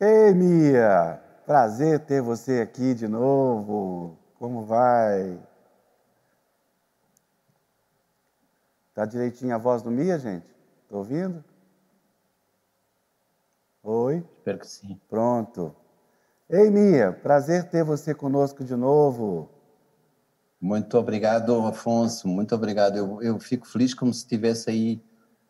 Ei, Mia! Prazer ter você aqui de novo. Como vai? Tá direitinho a voz do Mia, gente? Tá ouvindo? Oi? Espero que sim. Pronto. Ei, Mia, prazer ter você conosco de novo. Muito obrigado, Afonso. Muito obrigado. Eu, eu fico feliz como se estivesse aí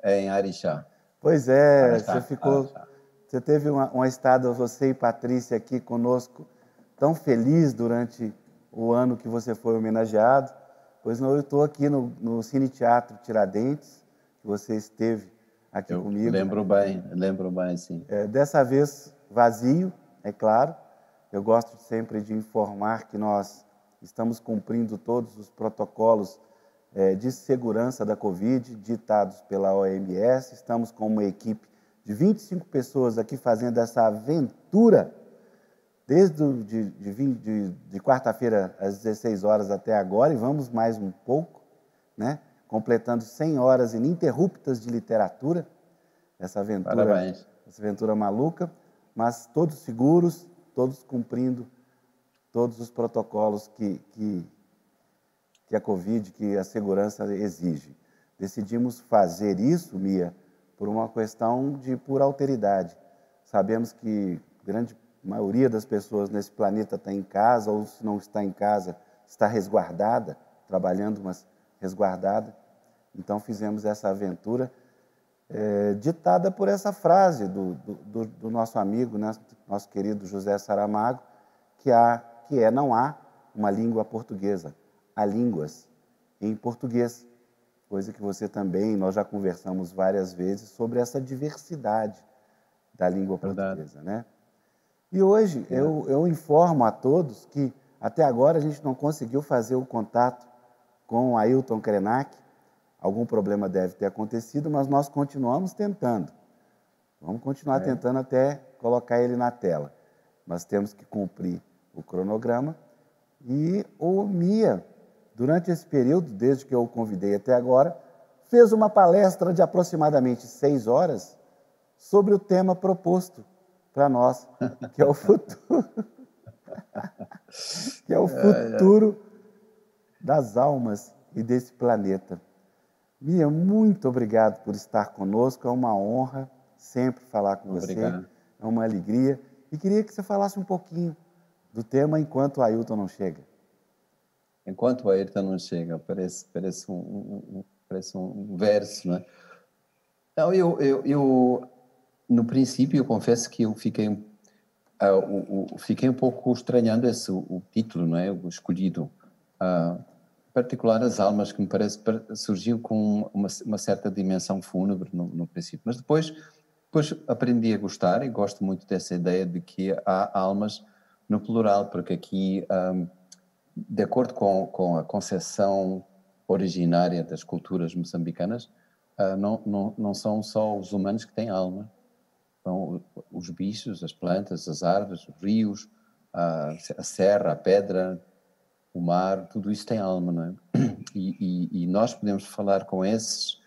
em Arixá. Pois é, Arixá, você ficou. Arixá. Você teve uma, uma estada, você e Patrícia, aqui conosco, tão feliz durante o ano que você foi homenageado. Pois não, eu estou aqui no, no Cine Teatro Tiradentes, que você esteve aqui eu comigo. Lembro bem, lembro bem, sim. É, dessa vez vazio, é claro. Eu gosto sempre de informar que nós estamos cumprindo todos os protocolos é, de segurança da Covid ditados pela OMS. Estamos com uma equipe de 25 pessoas aqui fazendo essa aventura desde de, de, de, de quarta-feira às 16 horas até agora, e vamos mais um pouco, né? completando 100 horas ininterruptas de literatura, essa aventura, Parabéns. essa aventura maluca, mas todos seguros, todos cumprindo todos os protocolos que, que, que a Covid, que a segurança exige. Decidimos fazer isso, Mia, por uma questão de pura alteridade. Sabemos que grande maioria das pessoas nesse planeta está em casa, ou se não está em casa, está resguardada, trabalhando, mas resguardada. Então fizemos essa aventura é, ditada por essa frase do, do, do nosso amigo, né, nosso querido José Saramago, que, há, que é não há uma língua portuguesa, há línguas em português, coisa que você também, nós já conversamos várias vezes sobre essa diversidade da língua Verdade. portuguesa, né? E hoje é. eu, eu informo a todos que até agora a gente não conseguiu fazer o contato com o Ailton Krenak. Algum problema deve ter acontecido, mas nós continuamos tentando. Vamos continuar é. tentando até colocar ele na tela. Mas temos que cumprir o cronograma. E o Mia, durante esse período, desde que eu o convidei até agora, fez uma palestra de aproximadamente seis horas sobre o tema proposto para nós, que é o futuro. que é o futuro das almas e desse planeta. Mia, muito obrigado por estar conosco. É uma honra sempre falar com obrigado. você. É uma alegria. E queria que você falasse um pouquinho do tema enquanto o Ailton não chega. Enquanto o Ailton não chega, parece, parece, um, um, parece um verso, né? Não, eu, eu, eu no princípio, eu confesso que eu fiquei, uh, o, fiquei um pouco estranhando esse o, título, não é, o escolhido. Uh, particular as almas que me parece surgiu com uma, uma certa dimensão fúnebre no, no, princípio, mas depois, depois aprendi a gostar e gosto muito dessa ideia de que há almas no plural, porque aqui, ah, de acordo com, com a concepção originária das culturas moçambicanas, uh, não, não, não são só os humanos que têm alma, então, os bichos, as plantas, as árvores, os rios, a, a serra, a pedra, o mar, tudo isso tem alma, não é? E, e, e nós podemos falar com esses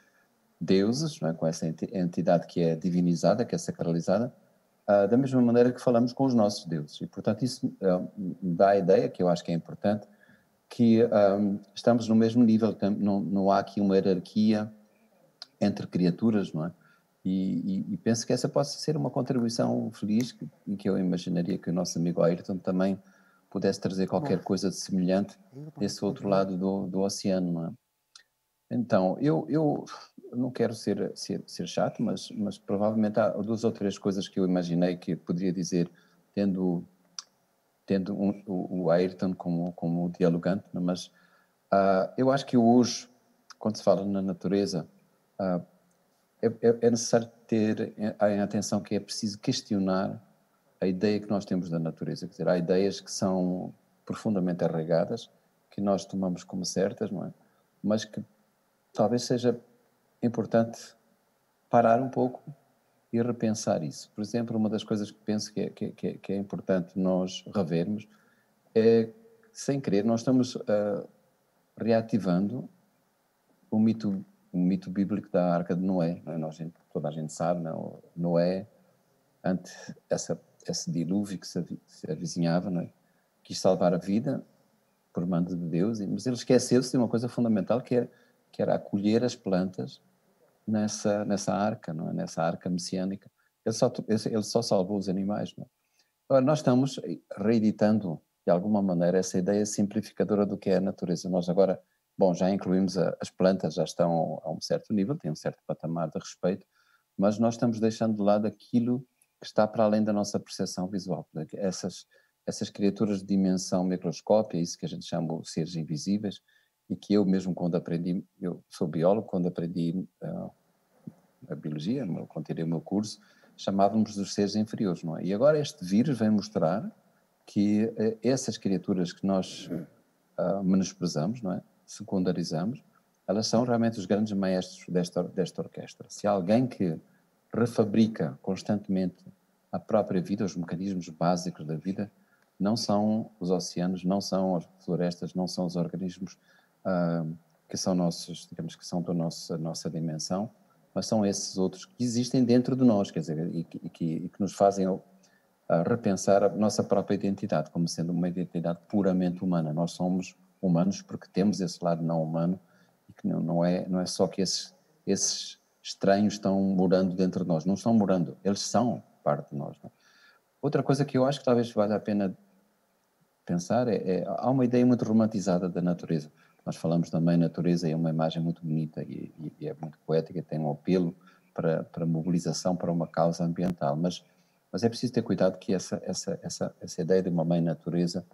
deuses, é? com essa entidade que é divinizada, que é sacralizada, uh, da mesma maneira que falamos com os nossos deuses. E, portanto, isso uh, dá a ideia, que eu acho que é importante, que um, estamos no mesmo nível, não, não há aqui uma hierarquia entre criaturas, não é? E, e, e, penso que essa possa ser uma contribuição feliz que, em que eu imaginaria que o nosso amigo Ayrton também pudesse trazer qualquer coisa de semelhante desse outro lado do, do oceano, não é? Então, eu, eu não quero ser, ser, ser chato, mas, mas provavelmente há duas ou três coisas que eu imaginei que poderia dizer, tendo, tendo um, o, o Ayrton como, como dialogante, é? mas uh, eu acho que hoje, quando se fala na natureza, uh, é, é necessário ter em atenção que é preciso questionar a ideia que nós temos da natureza. Quer dizer, há ideias que são profundamente arraigadas, que nós tomamos como certas, não é? Mas que talvez seja importante parar um pouco e repensar isso. Por exemplo, uma das coisas que penso que é, que é, que é importante nós revermos é, sem querer, nós estamos uh, reativando o mito o mito bíblico da Arca de Noé. É? Nós, toda a gente sabe, não? Noé, ante essa esse dilúvio que se, se avizinhava, não é? quis salvar a vida por mando de Deus, mas ele esqueceu-se de uma coisa fundamental que era, que era acolher as plantas nessa, nessa arca, não é? nessa arca messiânica. Ele só, ele só salvou os animais. Não é? Agora, nós estamos reeditando, de alguma maneira, essa ideia simplificadora do que é a natureza. Nós agora, bom, já incluímos a, as plantas, já estão a um certo nível, têm um certo patamar de respeito, mas nós estamos deixando de lado aquilo que está para além da nossa percepção visual. Essas, essas criaturas de dimensão microscópia, isso que a gente chama de seres invisíveis, e que eu mesmo quando aprendi, eu sou biólogo, quando aprendi uh, a biologia, quando tirei o meu curso, chamávamos dos seres inferiores, não é? E agora este vírus vem mostrar que uh, essas criaturas que nós uh, menosprezamos, não é? Secundarizamos, elas são realmente os grandes maestros desta, desta orquestra. Se há alguém que refabrica constantemente a própria vida, os mecanismos básicos da vida, não são os oceanos, não são as florestas, não são os organismos uh, que são nossos, digamos que são da nossa, nossa dimensão, mas são esses outros que existem dentro de nós, quer dizer, e, e, que, e que, nos fazem uh, repensar a nossa própria identidade, como sendo uma identidade puramente humana. Nós somos humanos porque temos esse lado não humano e que não, não é, não é só que esses, esses estranhos estão morando dentro de nós, não estão morando, eles são parte de nós. É? Outra coisa que eu acho que talvez valha a pena pensar é, é há uma ideia muito romantizada da natureza. Nós falamos também natureza é uma imagem muito bonita e, e é muito poética, tem um apelo para, para mobilização para uma causa ambiental, mas mas é preciso ter cuidado que essa essa essa essa ideia de uma mãe natureza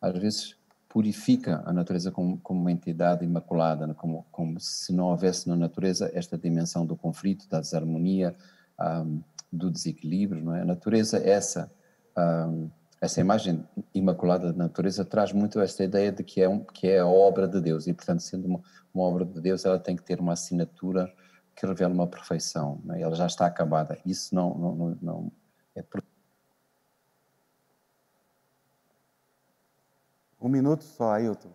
às vezes purifica a natureza como, como uma entidade imaculada, né? como, como se não houvesse na natureza esta dimensão do conflito, da desarmonia, um, do desequilíbrio, não é? A natureza essa um, essa imagem imaculada da natureza traz muito esta ideia de que é, um, que é a obra de Deus e, portanto, sendo uma, uma obra de Deus, ela tem que ter uma assinatura que revela uma perfeição. É? Ela já está acabada. Isso não, não, não, não é. Um minuto só, Ailton.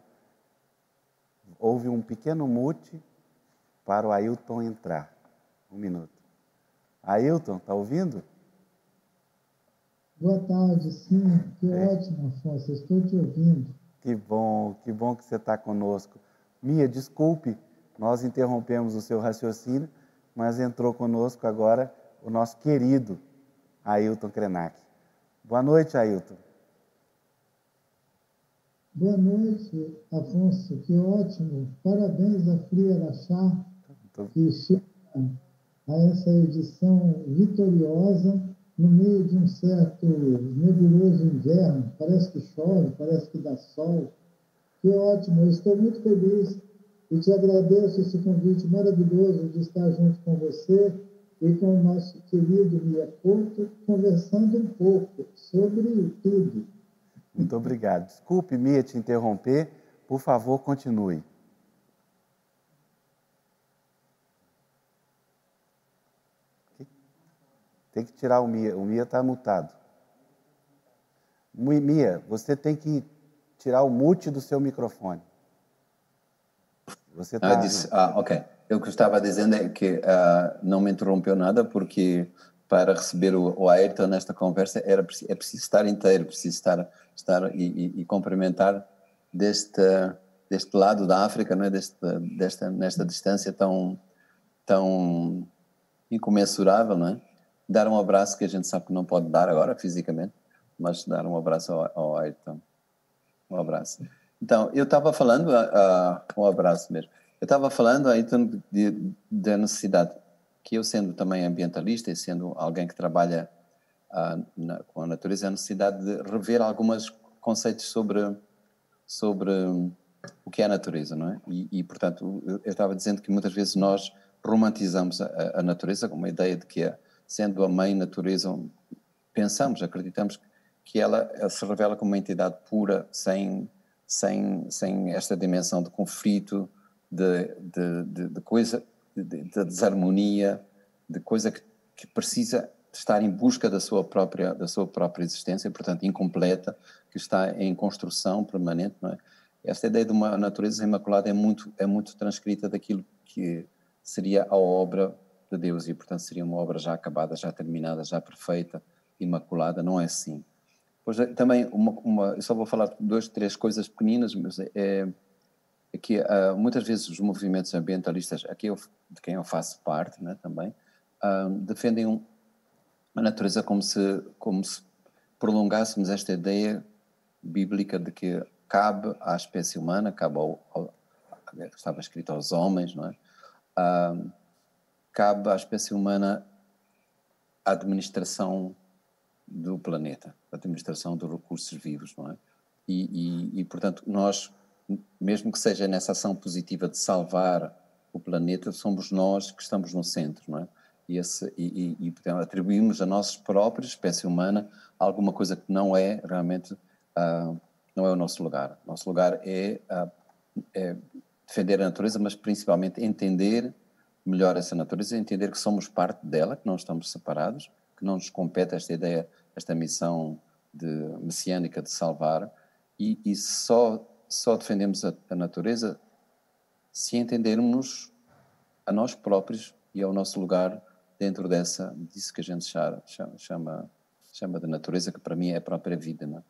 Houve um pequeno mute para o Ailton entrar. Um minuto. Ailton, está ouvindo? Boa tarde, sim. Que é. ótimo, Afonso. Estou te ouvindo. Que bom, que bom que você está conosco. Mia, desculpe, nós interrompemos o seu raciocínio, mas entrou conosco agora o nosso querido Ailton Krenak. Boa noite, Ailton. Boa noite, Afonso. Que ótimo. Parabéns a Fria Araxá, que chega a essa edição vitoriosa no meio de um certo nebuloso inverno, parece que chove, parece que dá sol. Que ótimo, eu estou muito feliz e te agradeço esse convite maravilhoso de estar junto com você e com o nosso querido Mia Porto, conversando um pouco sobre tudo. Muito obrigado. Desculpe, Mia, te interromper. Por favor, continue. Tem que tirar o Mia. O Mia está mutado. Mia, você tem que tirar o mute do seu microfone. Você tá... ah, disse, ah, ok. Eu que estava dizendo é que uh, não me interrompeu nada porque para receber o, o Ayrton nesta conversa era é preciso estar inteiro, preciso estar, estar e, e, e cumprimentar deste deste lado da África, não é? deste, desta nesta distância tão tão incomensurável, não é? Dar um abraço que a gente sabe que não pode dar agora fisicamente, mas dar um abraço ao, ao Ayrton. Um abraço. Então, eu estava falando, uh, um abraço mesmo, eu estava falando, Ayrton, da necessidade que eu, sendo também ambientalista e sendo alguém que trabalha uh, na, com a natureza, a necessidade de rever alguns conceitos sobre, sobre o que é a natureza, não é? E, e portanto, eu, estava dizendo que muitas vezes nós romantizamos a, a natureza com uma ideia de que é sendo a mãe natureza, pensamos, acreditamos que ela, se revela como uma entidade pura, sem, sem, sem esta dimensão de conflito, de, de, de, de coisa, de, de, desarmonia, de coisa que, que precisa estar em busca da sua própria da sua própria existência, portanto incompleta, que está em construção permanente, não é? Esta ideia de uma natureza imaculada é muito é muito transcrita daquilo que seria a obra de Deus e, portanto, seria uma obra já acabada, já terminada, já perfeita, imaculada, não é assim. Pois também, uma, uma, eu só vou falar duas, três coisas pequeninas, mas é, é que uh, muitas vezes os movimentos ambientalistas, aqui eu, de quem eu faço parte né, também, uh, defendem um, a natureza como se, como se prolongássemos esta ideia bíblica de que cabe à espécie humana, cabe ao, ao estava escrito aos homens, não é? Uh, cabe à espécie humana a administração do planeta, a administração dos recursos vivos, não é? E, e, e, portanto, nós, mesmo que seja nessa ação positiva de salvar o planeta, somos nós que estamos no centro, não é? E, esse, e, e, portanto, atribuímos a nós próprios, espécie humana, alguma coisa que não é realmente, uh, não é o nosso lugar. Nosso lugar é, uh, é defender a natureza, mas principalmente entender melhor essa natureza, entender que somos parte dela, que não estamos separados, que não nos compete esta ideia, esta missão de, messiânica de salvar, e, e só, só defendemos a, a, natureza se entendermos a nós próprios e ao nosso lugar dentro dessa, disso que a gente chama, chama, chama de natureza, que para mim é a própria vida. É?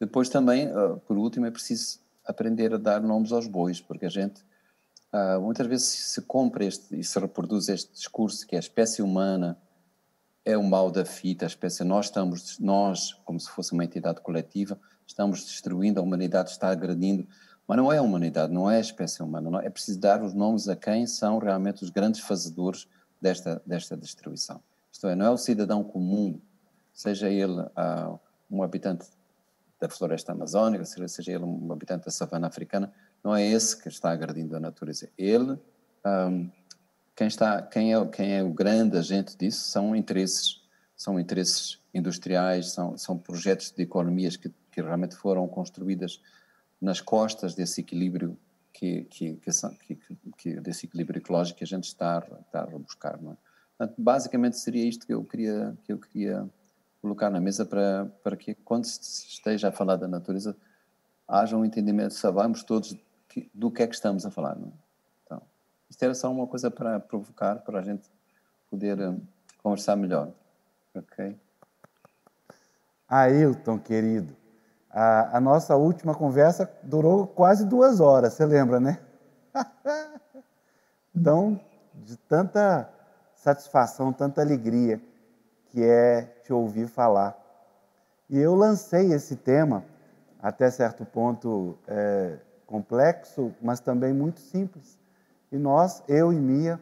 Depois também, uh, por último, é preciso aprender a dar nomes aos bois, porque a gente uh, muitas vezes se compra este, e se reproduz este discurso que a espécie humana é o mal da fita, a espécie, nós estamos, nós, como se fosse uma entidade coletiva, estamos destruindo, a humanidade está agredindo, mas não é a humanidade, não é a espécie humana, não, é preciso dar os nomes a quem são realmente os grandes fazedores desta, desta destruição. Isto é, não é o cidadão comum, seja ele uh, um habitante da floresta amazónica, seja ele um habitante da savana africana, não é esse que está agredindo a natureza. Ele um, quem está, quem é, quem é o grande agente disso são interesses, são interesses industriais, são, são projetos de economias que, que realmente foram construídas nas costas desse equilíbrio que, que, que, que, desse equilíbrio ecológico que a gente está, está a buscar. Não é? Portanto, basicamente seria isto que eu queria que eu queria colocar na mesa para para que quando se esteja a falar da natureza haja um entendimento, sabemos todos do que é que estamos a falar. Não é? Isto era só uma coisa para provocar, para a gente poder um, conversar melhor. Ok? Ailton, querido, a, a, nossa última conversa durou quase duas horas, você lembra, né? então, de tanta satisfação, tanta alegria que é te ouvir falar. E eu lancei esse tema, até certo ponto é, complexo, mas também muito simples. E nós, eu e Mia,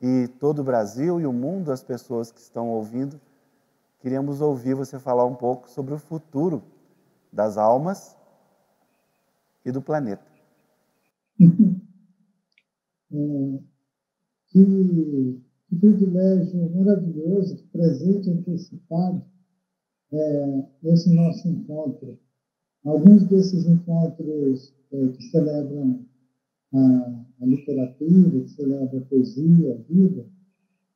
e todo o Brasil e o mundo, as pessoas que estão ouvindo, queríamos ouvir você falar um pouco sobre o futuro das almas e do planeta. É, que, que, privilégio maravilhoso, que presente antecipado é, esse nosso encontro. Alguns desses encontros que celebram a a literatura, que celebra a poesia, a vida,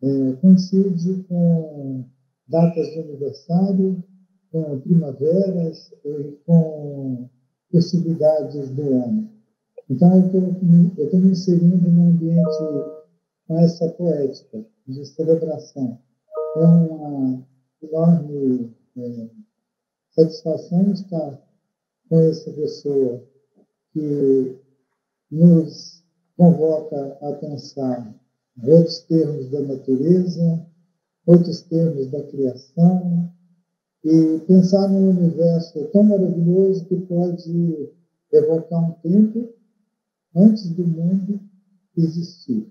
é, coincide com datas de aniversário, com primaveras, com festividades do ano. Então, eu estou me inserindo num ambiente com essa poética de celebração. É uma enorme é, satisfação estar com essa pessoa que nos convoca a pensar outros termos da natureza, outros termos da criação, e pensar num universo tão maravilhoso que pode evocar um tempo antes do mundo existir.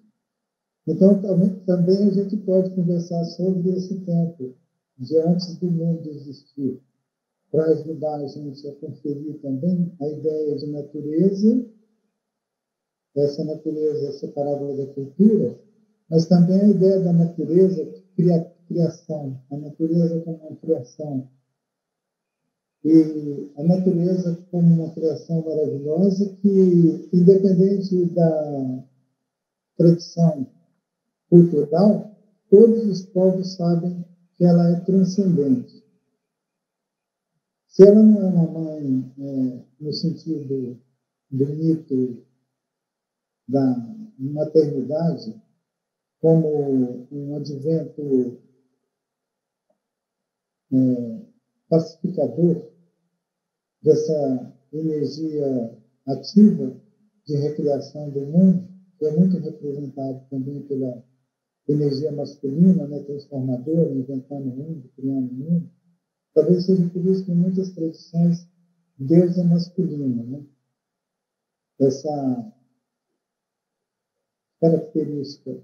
Então, também a gente pode conversar sobre esse tempo de antes do mundo existir, para ajudar a gente a conferir também a ideia de natureza essa natureza separada da cultura, mas também a ideia da natureza, cria, criação, a natureza como uma criação. E a natureza como uma criação maravilhosa que, independente da tradição cultural, todos os povos sabem que ela é transcendente. Se ela não é uma mãe é, no sentido do mito da maternidade como um advento é, pacificador dessa energia ativa de recriação do mundo, que é muito representado também pela energia masculina, né, transformadora, inventando o mundo, criando o mundo. Talvez seja por isso que em muitas tradições Deus é masculino, né? Essa característica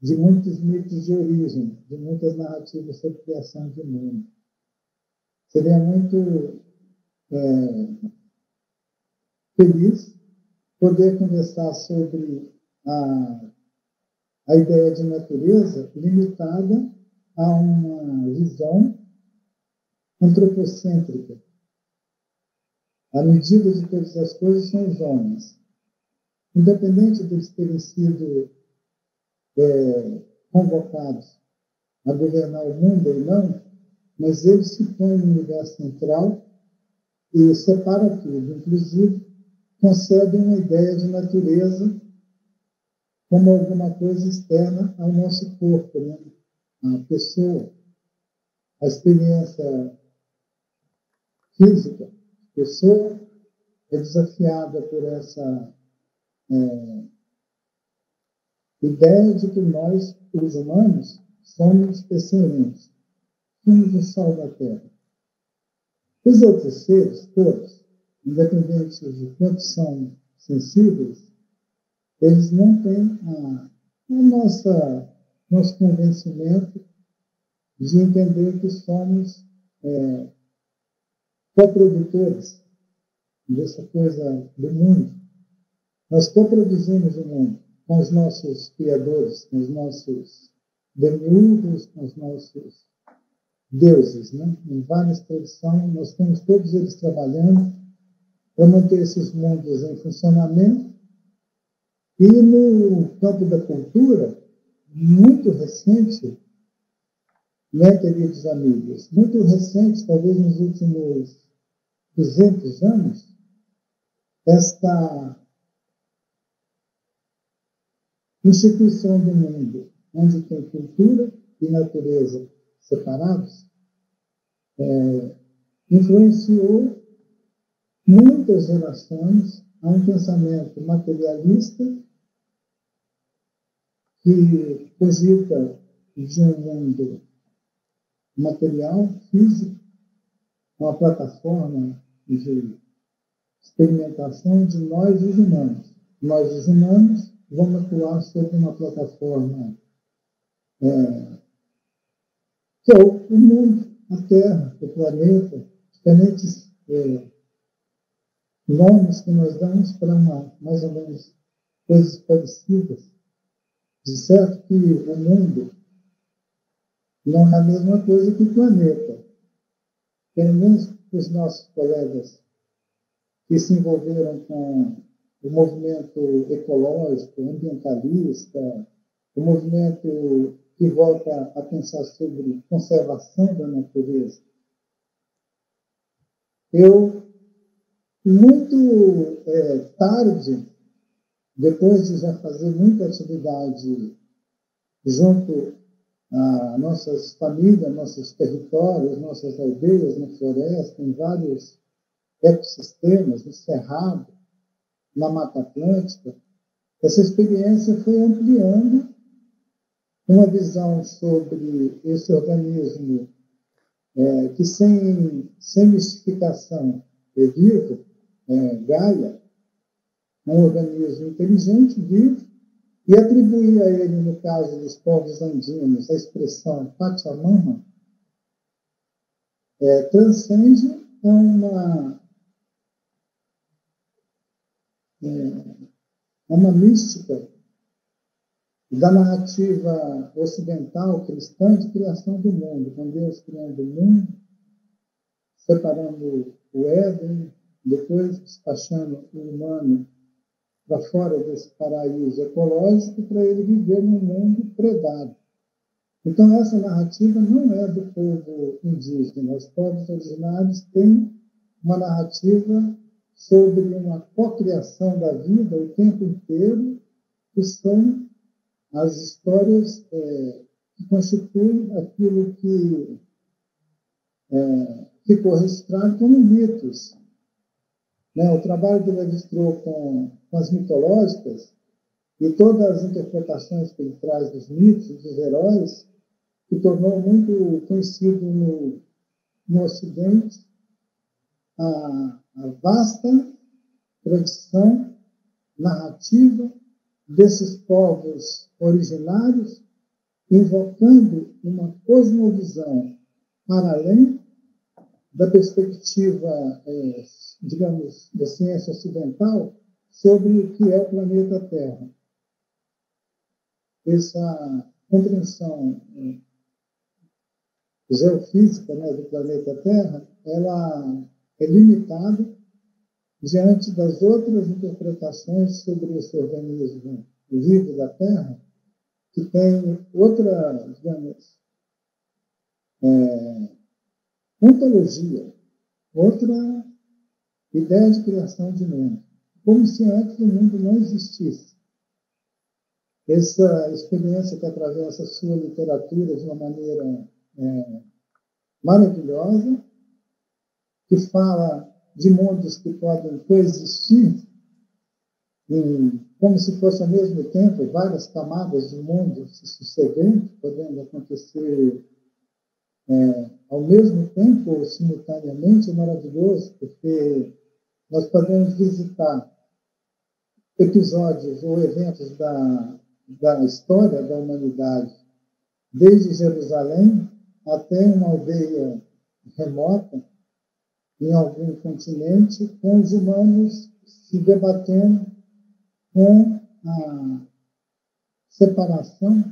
de muitos mitos de origem, de muitas narrativas sobre criação de mundo. Seria muito é, feliz poder conversar sobre a, a ideia de natureza limitada a uma visão antropocêntrica. A medida de todas as coisas são os homens. Independente deles terem sido é, convocados a governar o mundo ou não, mas eles se põem no lugar central e separa tudo, inclusive concebe uma ideia de natureza como alguma coisa externa ao nosso corpo, né? a pessoa, a experiência física, a pessoa é desafiada por essa é, ideia de que nós, os humanos, somos excelentes, somos o sal da terra. Os outros seres, todos, independente de quanto são sensíveis, eles não têm a, a nossa, nosso convencimento de entender que somos é, coprodutores dessa coisa do mundo. Nós coproduzimos o mundo com os nossos criadores, com os nossos demiurgos, com os nossos deuses. Né? Em várias tradições, nós temos todos eles trabalhando para manter esses mundos em funcionamento. E no campo da cultura, muito recente, né, queridos amigos, muito recente, talvez nos últimos 200 anos, esta instituição do mundo, onde tem cultura e natureza separados, é, influenciou muitas gerações a um pensamento materialista que cogita de um mundo material, físico, uma plataforma de experimentação de nós, os humanos. Nós, os humanos, vamos atuar sobre uma plataforma é, que é o mundo, a Terra, o planeta, diferentes é, nomes que nós damos para uma, mais ou menos coisas parecidas. De certo que o mundo não é a mesma coisa que o planeta. Pelo menos os nossos colegas que se envolveram com o movimento ecológico, ambientalista, o movimento que volta a pensar sobre conservação da natureza. Eu muito é, tarde, depois de já fazer muita atividade junto a nossas famílias, nossos territórios, nossas aldeias na floresta, em vários ecossistemas, no Cerrado, na Mata Atlântica, essa experiência foi ampliando uma visão sobre esse organismo é, que, sem, sem mistificação, é vivo, é, Gaia, um organismo inteligente, vivo, e atribuir a ele, no caso dos povos andinos, a expressão Pachamama, é, transcende uma, é, uma mística da narrativa ocidental cristã de criação do mundo, com Deus criando o mundo, separando o Éden, depois despachando o humano para fora desse paraíso ecológico para ele viver num mundo predado. Então, essa narrativa não é do povo indígena. Os povos originários têm uma narrativa sobre uma cocriação da vida o tempo inteiro, que são as histórias é, que constituem aquilo que é, ficou registrado como mitos. Né? O trabalho dele registrou com, com as mitológicas e todas as interpretações que ele traz dos mitos, dos heróis, que tornou muito conhecido no, no Ocidente a, a vasta tradição narrativa desses povos originários, invocando uma cosmovisão para além da perspectiva, é, digamos, da ciência ocidental sobre o que é o planeta Terra. Essa compreensão é, geofísica né, do planeta Terra, ela é limitada diante das outras interpretações sobre esse organismo vivo da Terra, que tem outra, digamos, é, ontologia, outra ideia de criação de mundo, como se antes o mundo não existisse. Essa experiência que atravessa a sua literatura de uma maneira é, maravilhosa, que fala de mundos que podem coexistir, em, como se fosse ao mesmo tempo várias camadas de mundo se sucedendo, podendo acontecer é, ao mesmo tempo ou simultaneamente, é maravilhoso, porque nós podemos visitar episódios ou eventos da, da história da humanidade, desde Jerusalém até uma aldeia remota, em algum continente, com os humanos se debatendo com a separação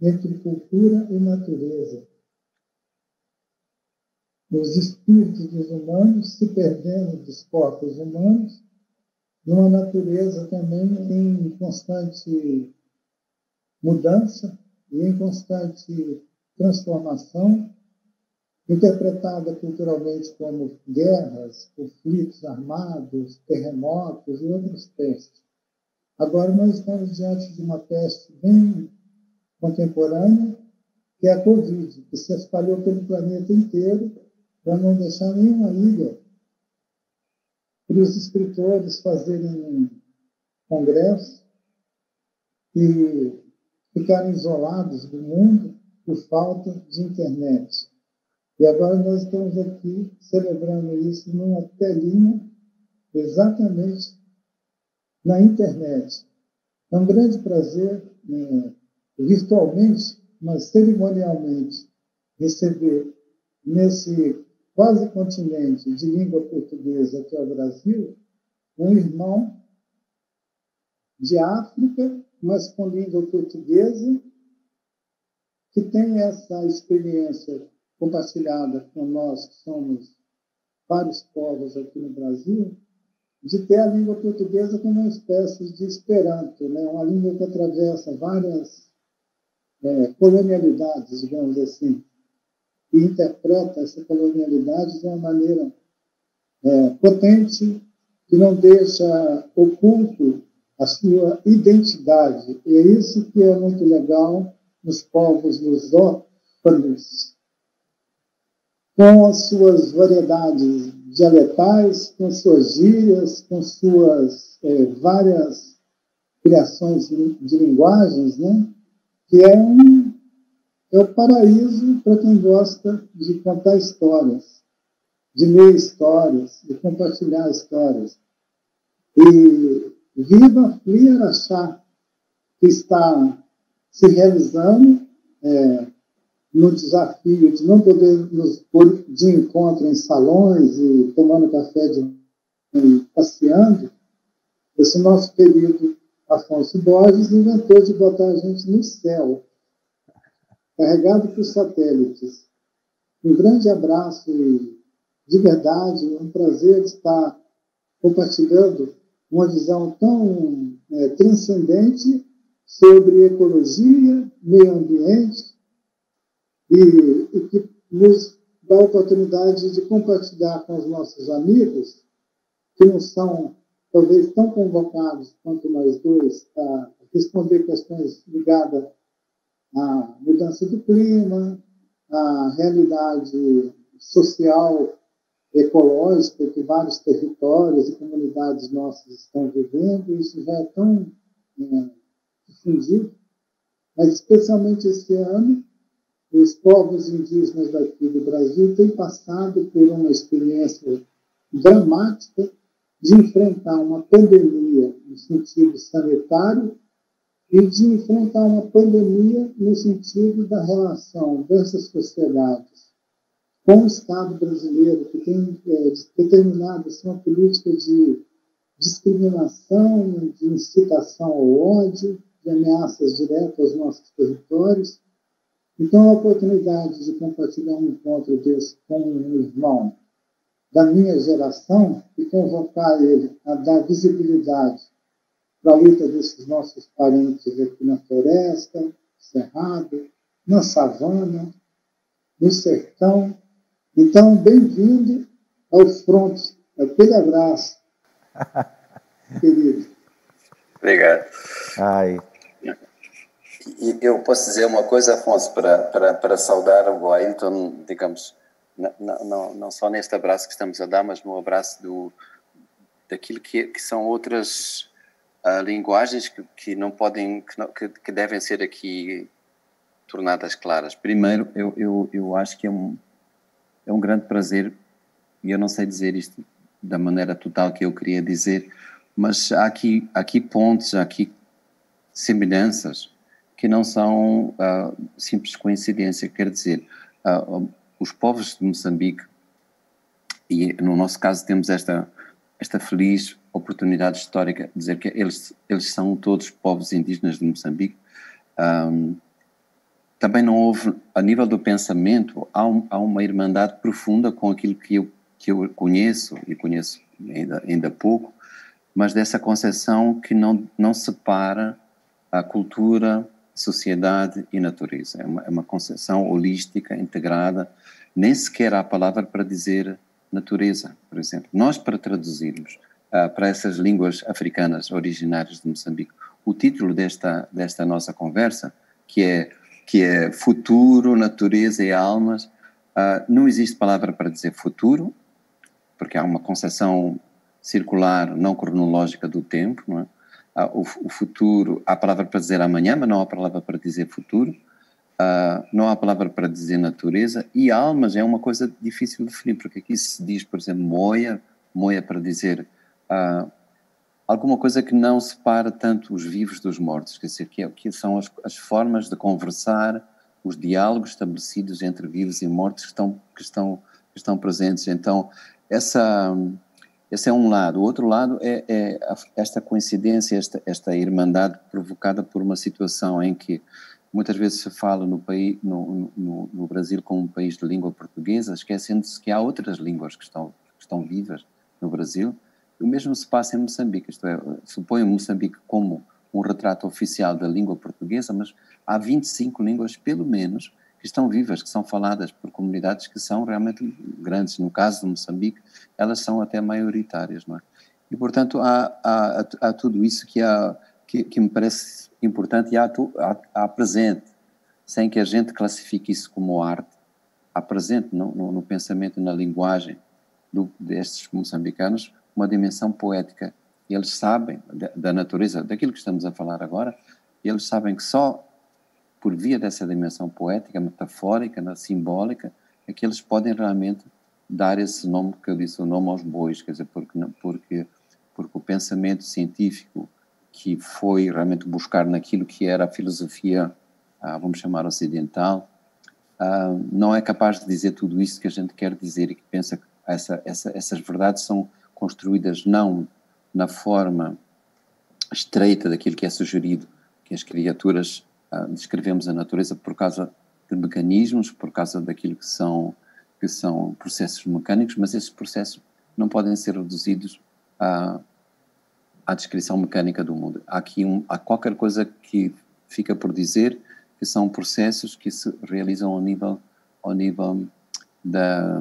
entre cultura e natureza. Os espíritos dos humanos se perdendo dos corpos humanos, numa natureza também em constante mudança e em constante transformação, interpretada culturalmente como guerras, conflitos armados, terremotos e outras pestes. Agora nós estamos diante de uma peste bem contemporânea, que é a Covid, que se espalhou pelo planeta inteiro para não deixar nenhuma ilha para os escritores fazerem congresso e ficarem isolados do mundo por falta de internet. E agora nós estamos aqui celebrando isso numa telinha, exatamente na internet. É um grande prazer, né, virtualmente, mas cerimonialmente, receber nesse quase continente de língua portuguesa, que é o Brasil, um irmão de África, mas com língua portuguesa, que tem essa experiência compartilhada com nós, que somos vários povos aqui no Brasil, de ter a língua portuguesa como uma espécie de esperanto, né? uma língua que atravessa várias é, colonialidades, digamos assim, e interpreta essa colonialidade de uma maneira é, potente, que não deixa oculto a sua identidade. E é isso que é muito legal nos povos lusófonos, com as suas variedades dialetais, com suas gírias, com suas é, várias criações de linguagens, né? que é, um, é o paraíso para quem gosta de contar histórias, de ler histórias, de compartilhar histórias. E viva Araxá, que está se realizando é, no desafio de não poder nos pôr de encontro em salões e tomando café de, e passeando, esse nosso querido Afonso Borges inventou de botar a gente no céu, carregado por satélites. Um grande abraço e, de verdade, um prazer estar compartilhando uma visão tão é, transcendente sobre ecologia, meio ambiente, e, e que nos dá a oportunidade de compartilhar com os nossos amigos, que não são talvez tão convocados quanto nós dois, a responder questões ligadas à mudança do clima, à realidade social, ecológica que vários territórios e comunidades nossas estão vivendo. Isso já é tão é, difundido, mas especialmente esse ano, os povos indígenas daqui do Brasil têm passado por uma experiência dramática de enfrentar uma pandemia no sentido sanitário e de enfrentar uma pandemia no sentido da relação dessas sociedades com o Estado brasileiro, que tem é, determinado assim, uma política de discriminação, de incitação ao ódio, de ameaças diretas aos nossos territórios. Então, a oportunidade de compartilhar um encontro desse com um irmão da minha geração e convocar ele a dar visibilidade para a luta desses nossos parentes aqui na floresta, cerrado, na savana, no sertão. Então, bem-vindo ao Front. Aquele abraço, querido. Obrigado. Ai. E eu posso dizer uma coisa, Afonso, para, para, para saudar o Ailton, digamos, não, não, não só neste abraço que estamos a dar, mas no abraço do, daquilo que, que são outras uh, linguagens que, que não podem, que, não, que, que, devem ser aqui tornadas claras. Primeiro, eu, eu, eu acho que é um, é um grande prazer, e eu não sei dizer isto da maneira total que eu queria dizer, mas há aqui, há aqui pontos, há aqui semelhanças que não são uh, simples coincidência. Quer dizer, uh, os povos de Moçambique, e no nosso caso temos esta, esta feliz oportunidade histórica dizer que eles, eles são todos povos indígenas de Moçambique. Um, também não houve, a nível do pensamento, há, um, há, uma irmandade profunda com aquilo que eu, que eu conheço, e conheço ainda, ainda pouco, mas dessa concepção que não, não separa a cultura, sociedade e natureza. É uma, é uma concepção holística, integrada, nem sequer há palavra para dizer natureza, por exemplo. Nós, para traduzirmos, uh, para essas línguas africanas originárias de Moçambique. O título desta, desta nossa conversa, que é, que é Futuro, Natureza e Almas, uh, não existe palavra para dizer futuro, porque há uma concepção circular, não cronológica do tempo, não é? Uh, o, o, futuro, há palavra para dizer amanhã, mas não há palavra para dizer futuro, uh, não há palavra para dizer natureza, e almas é uma coisa difícil de definir, porque aqui se diz, por exemplo, moia, moia para dizer uh, alguma coisa que não separa tanto os vivos dos mortos, quer dizer, que, é, que são as, as, formas de conversar, os diálogos estabelecidos entre vivos e mortos que estão, que estão, que estão presentes. Então, essa, esse é um lado. O outro lado é, é esta coincidência, esta, esta irmandade provocada por uma situação em que muitas vezes se fala no, país, no, no, no Brasil como um país de língua portuguesa, esquecendo-se que há outras línguas que estão, que estão vivas no Brasil o mesmo se passa em Moçambique, isto é, supõe Moçambique como um retrato oficial da língua portuguesa, mas há 25 línguas, pelo menos, que estão vivas, que são faladas por comunidades que são realmente grandes. No caso de Moçambique, elas são até maioritárias, não é? E, portanto, há, há, há tudo isso que, há, que, que, me parece importante e há, há, presente, sem que a gente classifique isso como arte, há presente no, no, no pensamento, na linguagem do, destes moçambicanos, uma dimensão poética. Eles sabem da, natureza, daquilo que estamos a falar agora, eles sabem que só por via dessa dimensão poética, metafórica, simbólica, é que eles podem realmente dar esse nome que eu disse, o nome aos bois, quer dizer, porque, porque, porque o pensamento científico que foi realmente buscar naquilo que era a filosofia, ah, vamos chamar ocidental, ah, não é capaz de dizer tudo isso que a gente quer dizer e que pensa que essa, essa, essas verdades são construídas não na forma estreita daquilo que é sugerido, que as criaturas ah, descrevemos a natureza por causa de mecanismos, por causa daquilo que são que são processos mecânicos, mas esses processos não podem ser reduzidos à, à descrição mecânica do mundo. Há aqui um, há qualquer coisa que fica por dizer que são processos que se realizam ao nível ao nível da,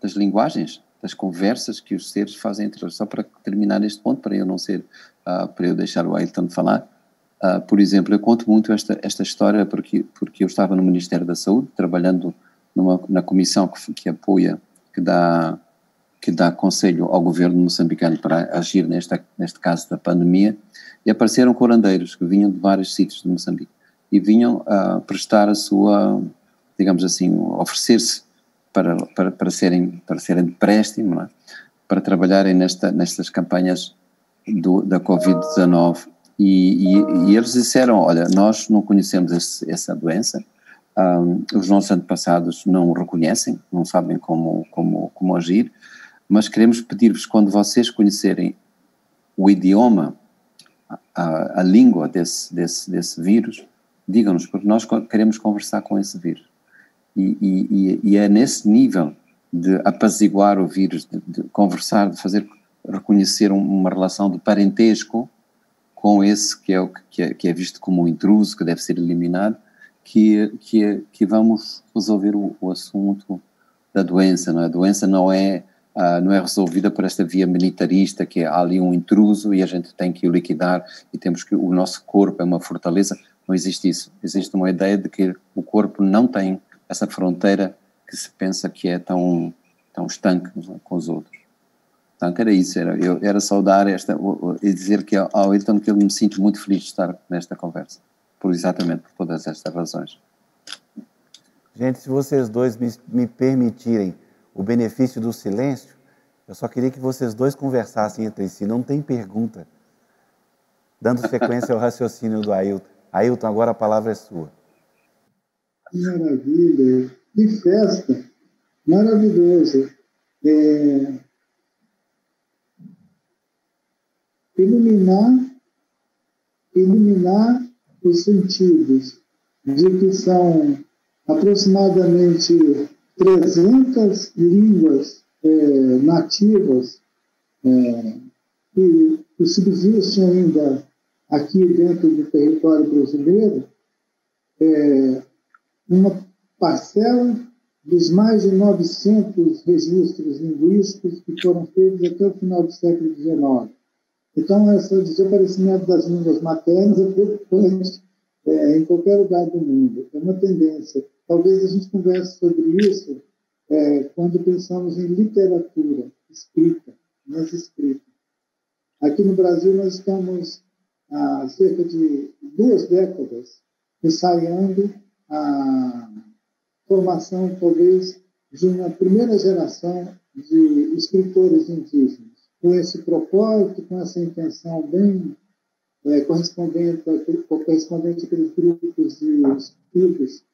das linguagens, das conversas que os seres fazem entre eles. Só para terminar este ponto, para eu não ser, uh, para eu deixar o Ailton falar, uh, por exemplo, eu conto muito esta, esta história porque, porque eu estava no Ministério da Saúde, trabalhando numa, na comissão que, que apoia, que dá que dá conselho ao governo moçambicano para agir nesta, neste caso da pandemia, e apareceram curandeiros que vinham de vários sítios de Moçambique e vinham a prestar a sua, digamos assim, oferecer-se para, para, para, serem, para serem de empréstimo, é? para trabalharem nesta, nestas campanhas do, da Covid-19. E, e, e, eles disseram: Olha, nós não conhecemos esse, essa doença, um, os nossos antepassados não reconhecem, não sabem como, como, como agir, mas queremos pedir-vos, quando vocês conhecerem o idioma, a, a língua desse, desse, desse vírus, digam-nos, porque nós queremos conversar com esse vírus. E, e, e, é nesse nível de apaziguar o vírus, de, de conversar, de fazer reconhecer uma relação de parentesco com esse que é, o, que é, que é visto como um intruso, que deve ser eliminado, que, que, que vamos resolver o, o assunto da doença. Não é? A doença não é uh, não é resolvida por esta via militarista, que há ali um intruso e a gente tem que o liquidar e temos que o nosso corpo é uma fortaleza. Não existe isso. Existe uma ideia de que o corpo não tem essa fronteira que se pensa que é tão, tão estanque com os outros. Então, era isso, era, eu, era saudar esta, e dizer que ao Ailton que eu me sinto muito feliz de estar nesta conversa, por exatamente por todas estas razões. Gente, se vocês dois me, me permitirem o benefício do silêncio, eu só queria que vocês dois conversassem entre si, não tem pergunta. Dando sequência ao raciocínio do Ailton. Ailton, agora a palavra é sua. Maravilha, que festa, maravilhoso. É... Iluminar, iluminar os sentidos, de que são aproximadamente 300 línguas é, nativas é, que, que subsistem ainda aqui dentro do território brasileiro, é, uma parcela dos mais de 900 registros linguísticos que foram feitos até o final do século XIX. Então, esse desaparecimento das línguas maternas é preocupante é, em qualquer lugar do mundo. É uma tendência. Talvez a gente converse sobre isso é, quando pensamos em literatura escrita, nas escritas. Aqui no Brasil, nós estamos há cerca de duas décadas ensaiando a formação, talvez, de uma primeira geração de escritores indígenas, com esse propósito, com essa intenção bem é, correspondente, correspondente àqueles grupos de estudos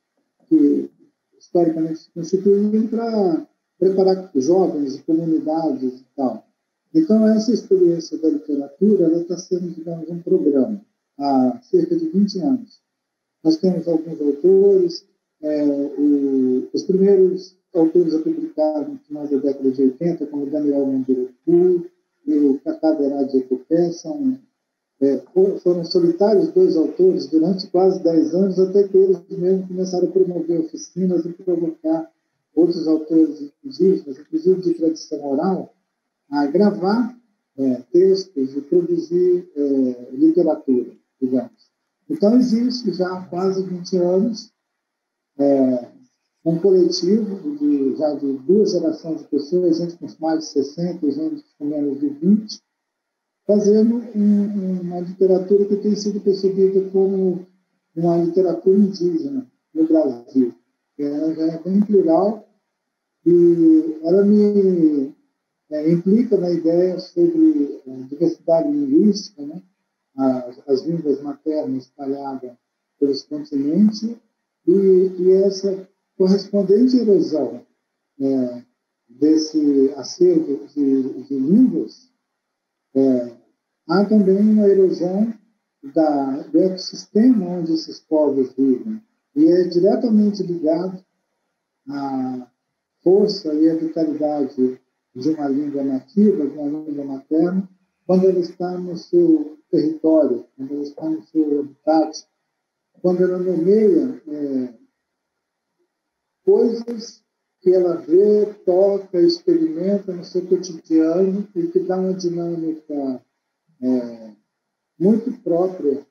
que historicamente se constituíam para preparar jovens e comunidades e tal. Então, essa experiência da literatura está sendo, digamos, um programa há cerca de 20 anos. Nós temos alguns autores, é, o, os primeiros autores a publicar no final da década de 80, como Daniel Manduruku e o Cacá Verade Ecopé, são é, foram solitários dois autores durante quase dez anos, até que eles mesmos começaram a promover oficinas e provocar outros autores indígenas, inclusive de tradição oral, a gravar é, textos e produzir é, literatura, digamos. Então, existe já há quase 20 anos é, um coletivo de, já de duas gerações de pessoas, gente com mais de 60, gente com menos de 20, fazendo um, uma literatura que tem sido percebida como uma literatura indígena no Brasil. Ela já é bem plural e ela me é, implica na ideia sobre a diversidade linguística, né? As, as línguas maternas espalhadas pelos continentes e, e essa correspondente erosão é, desse acervo de, de línguas é, há também uma erosão da, do ecossistema onde esses povos vivem. E é diretamente ligado à força e à vitalidade de uma língua nativa, de uma língua materna, quando ela está no seu território, quando ela está no seu habitat, quando ela nomeia é, coisas que ela vê, toca, experimenta no seu cotidiano e que dá uma dinâmica é, muito própria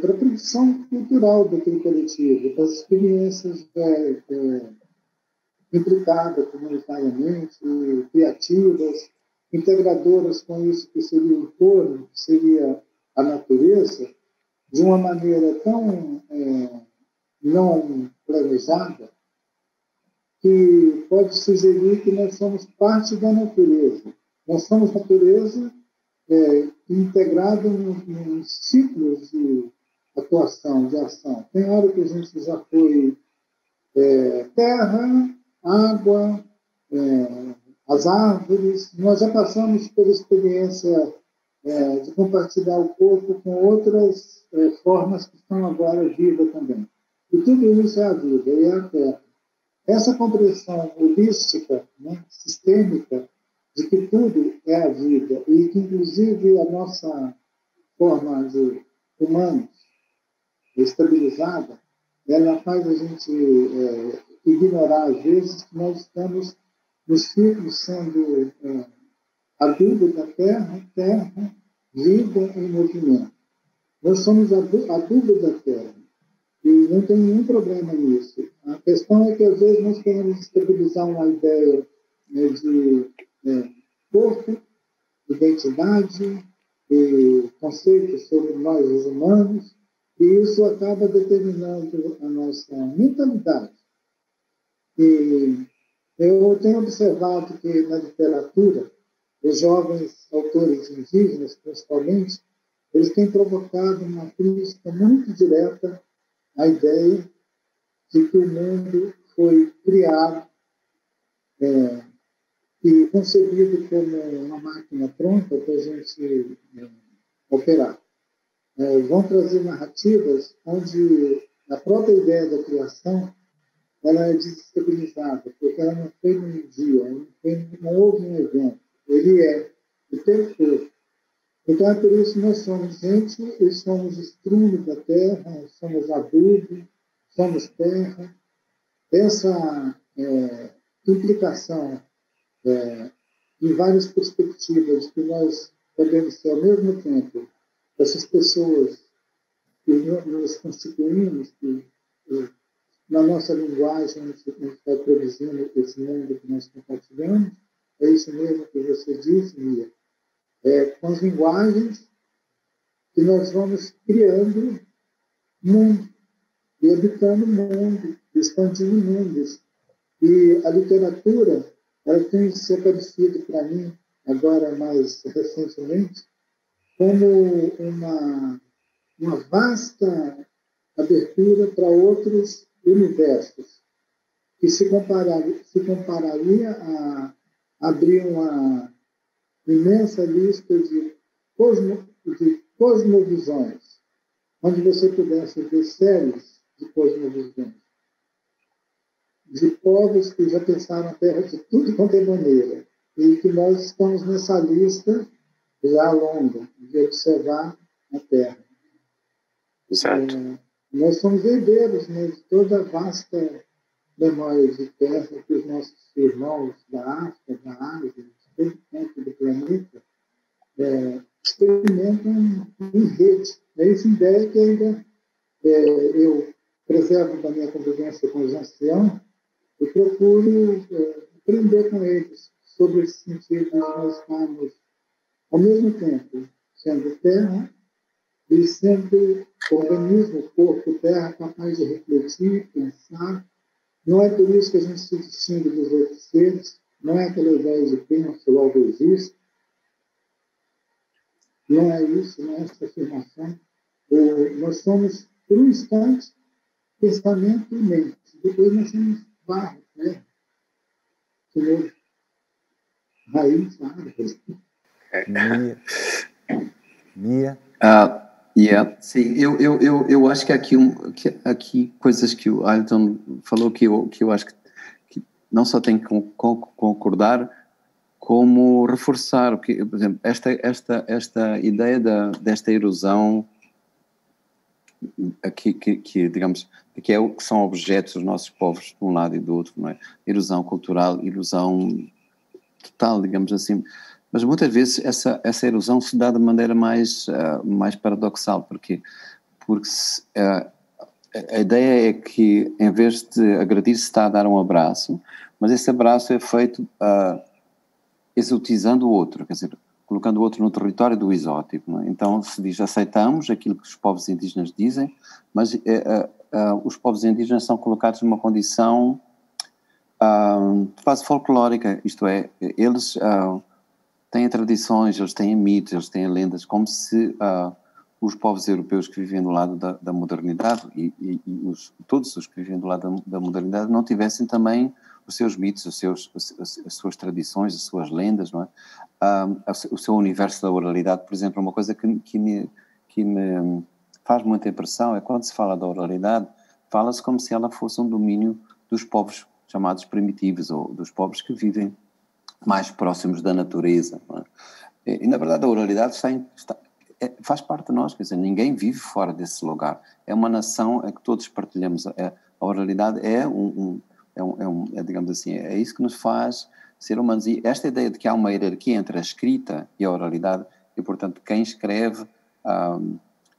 para a produção cultural daquele coletivo, para as experiências é, é, implicadas comunitariamente, criativas, integradoras com isso que seria o entorno, que seria a natureza, de uma maneira tão é, não planejada, que pode sugerir que nós somos parte da natureza. Nós somos natureza é, integrada em, ciclos de atuação, de ação. Tem hora que a gente já foi é, terra, água, é, as árvores, nós já passamos pela experiência é, de compartilhar o corpo com outras é, formas que estão agora vivas também. E tudo isso é a vida, é a terra. Essa compreensão holística, né, sistêmica, de que tudo é a vida e que, inclusive, a nossa forma de humanos estabilizada, ela faz a gente é, ignorar, às vezes, que nós estamos nos ciclos sendo é, adubo da terra, terra, vida em movimento. Nós somos adubo da terra e não tem nenhum problema nisso. A questão é que, às vezes, nós queremos estabilizar uma ideia né, de é, corpo, identidade, e conceitos sobre nós, os humanos, e isso acaba determinando a nossa mentalidade. E eu tenho observado que na literatura, os jovens autores indígenas, principalmente, eles têm provocado uma crítica muito direta à ideia de que o mundo foi criado é, e concebido como uma máquina pronta para a gente é, operar. É, vão trazer narrativas onde a própria ideia da criação ela é desestabilizada, porque ela não foi num dia, não, foi, não houve um evento. Ele é o tempo todo. Então é por isso que nós somos gente e somos estrume da terra, somos adubo, somos terra. Essa é, implicação é, em várias perspectivas que nós podemos ser ao mesmo tempo essas pessoas que nós constituímos, que na nossa linguagem a gente está produzindo esse mundo que nós compartilhamos, é isso mesmo que você disse, Mia. É, com as linguagens que nós vamos criando mundo e habitando mundo, expandindo mundos. E a literatura ela tem se aparecido para mim, agora mais recentemente, como uma, uma vasta abertura para outros universos, que se, compararia, se compararia a abrir uma imensa lista de, cosmo, de cosmovisões, onde você pudesse ver séries de cosmovisões de povos que já pensaram a Terra de tudo quanto é maneira. E que nós estamos nessa lista já longa de observar a Terra. Certo. É, nós somos herdeiros né, de toda a vasta memória de Terra que os nossos irmãos da África, da Ásia, de todo canto do planeta, é, experimentam em rede. É essa ideia que ainda é, eu preservo da minha convivência com os anciãos, eu procuro é, aprender com eles sobre esse sentido de nós estarmos, ao mesmo tempo, sendo terra e sendo organismo, corpo, terra, capaz de refletir, pensar. Não é por isso que a gente se distingue dos outros seres, não é aquela ideia de penso, logo existe. Não é isso, não é essa afirmação. nós somos, por um instante, pensamento e mente. Depois nós somos barro, né? Como raiz, árvore. Mia. Mia. Uh, yeah, sim, eu, eu, eu, eu acho que aqui, que aqui coisas que o Ailton falou que eu, que eu acho que, que não só tem que concordar, como reforçar, que, por exemplo, esta, esta, esta ideia da, desta erosão aqui, que, que, digamos, que, é o, que são objetos dos nossos povos de um lado e do outro, não é? Erosão cultural, erosão total, digamos assim. Mas muitas vezes essa, essa erosão se dá de maneira mais, uh, mais paradoxal, porque, porque se, uh, a ideia é que, em vez de agredir, se está a dar um abraço, mas esse abraço é feito uh, exotizando o outro, quer dizer, colocando o outro no território do exótico. É? Então se diz aceitamos aquilo que os povos indígenas dizem, mas uh, uh, os povos indígenas são colocados numa condição quase folclórica, isto é, eles têm tradições, eles têm mitos, eles têm lendas, como se os povos europeus que vivem do lado da, da modernidade e, e, e os, todos os que vivem do lado da, da, modernidade não tivessem também os seus mitos, os seus, as, as suas tradições, as suas lendas, não é? Um, o seu universo da oralidade, por exemplo, uma coisa que, que, me, que me faz muita impressão é quando se fala da oralidade, fala-se como se ela fosse um domínio dos povos chamados primitivos ou dos povos que vivem mais próximos da natureza. É? E, na verdade, a oralidade está, em, está é, faz parte de nós, quer dizer, ninguém vive fora desse lugar. É uma nação é que todos partilhamos. É, a oralidade é um, um, é, um, é, é, digamos assim, é isso que nos faz ser humanos. E esta ideia de que há uma hierarquia entre a escrita e a oralidade, e portanto quem escreve um,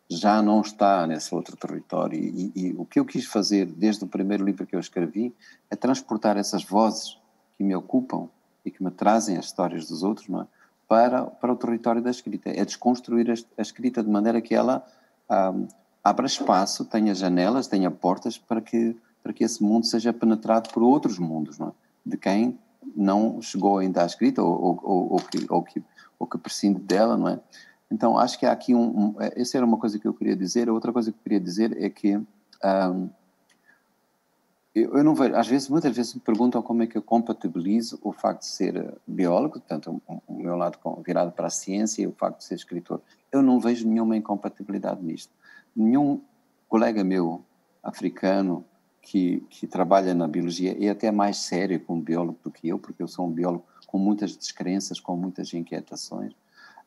já não está nesse outro território. E, e, o que eu quis fazer desde o primeiro livro que eu escrevi é transportar essas vozes que me ocupam e que me trazem as histórias dos outros, não é? para, para o território da escrita. É desconstruir a, escrita de maneira que ela abra espaço, tenha janelas, tenha portas para que, para que esse mundo seja penetrado por outros mundos, não é? de quem não chegou ainda à escrita ou, ou, ou, que, ou, que, ou que prescinde dela, não é? Então, acho que há aqui um, um, Essa era uma coisa que eu queria dizer. A outra coisa que eu queria dizer é que um, eu, eu, não vejo, às vezes, muitas vezes me perguntam como é que eu compatibilizo o facto de ser eh, biólogo, portanto, o, o meu lado virado para a ciência e o facto de ser escritor. Eu não vejo nenhuma incompatibilidade nisto. Nenhum colega meu africano que, que trabalha na biologia é até mais sério como biólogo do que eu, porque eu sou um biólogo com muitas descrenças, com muitas inquietações.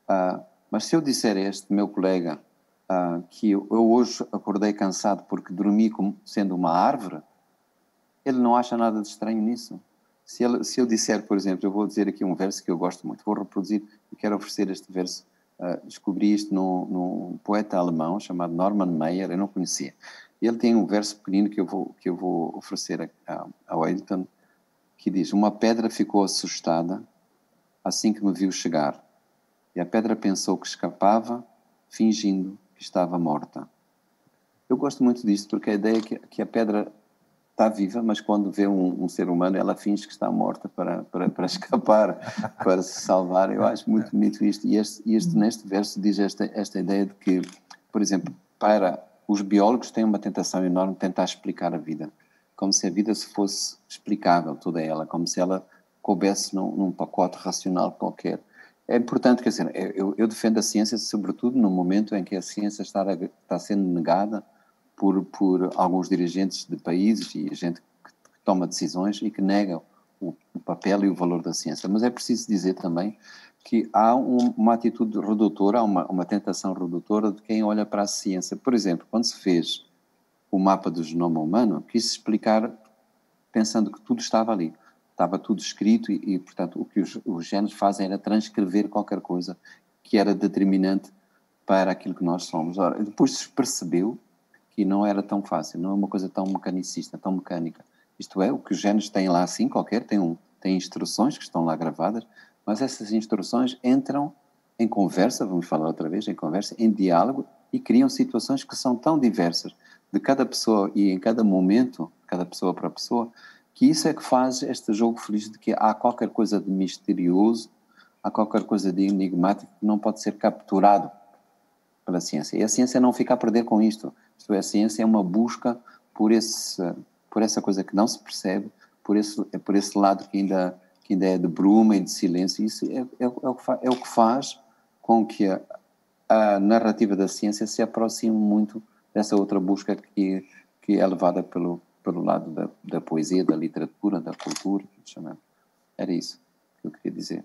Uh, mas se eu disser a este meu colega uh, que eu, eu hoje acordei cansado porque dormi como sendo uma árvore, ele não acha nada de estranho nisso. Se, ele, se eu disser, por exemplo, eu vou dizer aqui um verso que eu gosto muito, vou reproduzir e quero oferecer este verso. Uh, descobri isto num, num, poeta alemão chamado Norman Meyer, eu não conhecia. Ele tem um verso pequenino que eu vou, que eu vou oferecer a, a, Wellington, que diz: Uma pedra ficou assustada assim que me viu chegar, e a pedra pensou que escapava, fingindo que estava morta. Eu gosto muito disto porque a ideia é que, que a pedra está viva, mas quando vê um, um, ser humano, ela finge que está morta para, para, para escapar, para se salvar. Eu acho muito bonito isto. E este, este neste verso diz esta, esta ideia de que, por exemplo, para os biólogos têm uma tentação enorme de tentar explicar a vida, como se a vida se fosse explicável, toda ela, como se ela coubesse num, num pacote racional qualquer. É importante, quer dizer, eu, eu defendo a ciência, sobretudo no momento em que a ciência está, está sendo negada por, por alguns dirigentes de países e gente que, toma decisões e que negam o, o, papel e o valor da ciência. Mas é preciso dizer também que há um, uma atitude redutora, uma, uma tentação redutora de quem olha para a ciência. Por exemplo, quando se fez o mapa do genoma humano, quis explicar pensando que tudo estava ali. Estava tudo escrito e, e portanto, o que os, os genes fazem era transcrever qualquer coisa que era determinante para aquilo que nós somos. Ora, depois se percebeu que não era tão fácil, não é uma coisa tão mecanicista, tão mecânica. Isto é, o que os genes têm lá, assim, qualquer, tem, um, tem instruções que estão lá gravadas, mas essas instruções entram em conversa, vamos falar outra vez, em conversa, em diálogo e criam situações que são tão diversas de cada pessoa e em cada momento, cada pessoa para pessoa, que isso é que faz este jogo feliz de que há qualquer coisa de misterioso, há qualquer coisa de enigmático que não pode ser capturado pela ciência. E a ciência não fica a perder com isto. Isto é, a ciência é uma busca por, esse, por essa coisa que não se percebe, por esse, por esse lado que ainda, que ainda é de bruma e de silêncio. Isso é, é, é, o, que faz, é o que faz com que a, a, narrativa da ciência se aproxime muito dessa outra busca que, que é levada pelo, pelo lado da, da poesia, da literatura, da cultura. Era isso que eu queria dizer.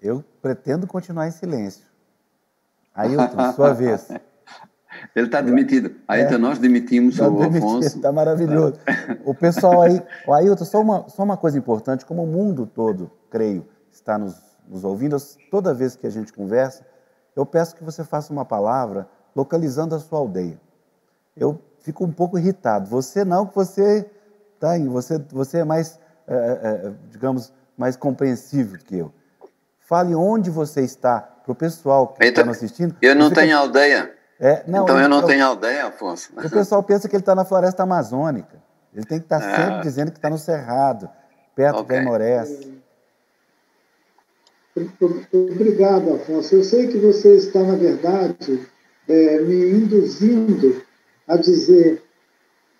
Eu pretendo continuar em silêncio. Ailton, sua vez. Ele está demitido. Aí é, então nós demitimos tá o demitido, Afonso. Está maravilhoso. O pessoal aí, o Ailton, só uma, só uma coisa importante, como o mundo todo, creio, está nos, nos ouvindo, toda vez que a gente conversa, eu peço que você faça uma palavra localizando a sua aldeia. Eu fico um pouco irritado. Você não, que você tá, você, você é mais, é, é, digamos, mais compreensível que eu. Fale onde você está para o pessoal que está então, assistindo. Eu não fica... tenho aldeia. É, não, então eu não eu, tenho aldeia, Afonso. O pessoal pensa que ele está na floresta amazônica. Ele tem que estar tá é. sempre dizendo que está no Cerrado, perto okay. da Imorés. Obrigado, Afonso. Eu sei que você está, na verdade, é, me induzindo a dizer: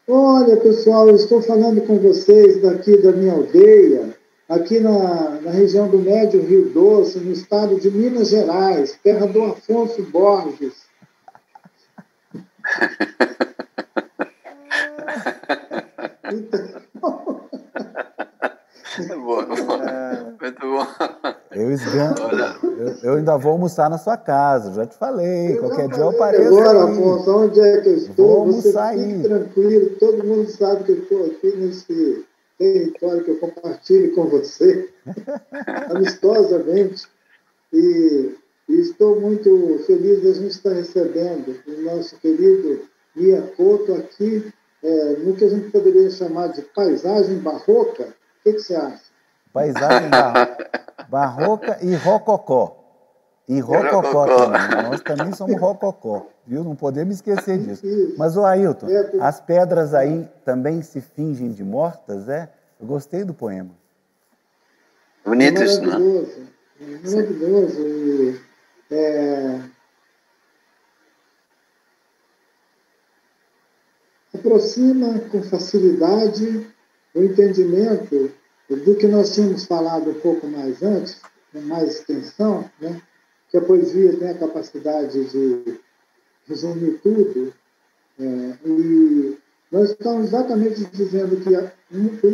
olha, pessoal, eu estou falando com vocês daqui da minha aldeia, aqui na, na região do Médio Rio Doce, no estado de Minas Gerais, terra do Afonso Borges. Muito bom. Eu, esgan... eu, eu, ainda vou almoçar na sua casa, já te falei. Eu Qualquer dia eu apareço. Agora, Afonso, onde é que eu estou? Vou almoçar Você aí. tranquilo, todo mundo sabe que eu estou aqui nesse território que eu compartilho com você, amistosamente. E, e, estou muito feliz de a gente estar recebendo o nosso querido Miyakoto aqui, é, no que a gente poderia chamar de paisagem barroca. O que, que você acha? Paisagem barroca e rococó. E rococó também. Nós também somos rococó, viu? Não podemos esquecer disso. Mas, o Ailton, é, as pedras aí também se fingem de mortas, é? Eu gostei do poema. Bonito isso, não é? Maravilhoso. E, é, aproxima com facilidade o entendimento do que nós tínhamos falado um pouco mais antes, com mais extensão, né? que a poesia tem a capacidade de resumir tudo, é, e nós estamos exatamente dizendo que,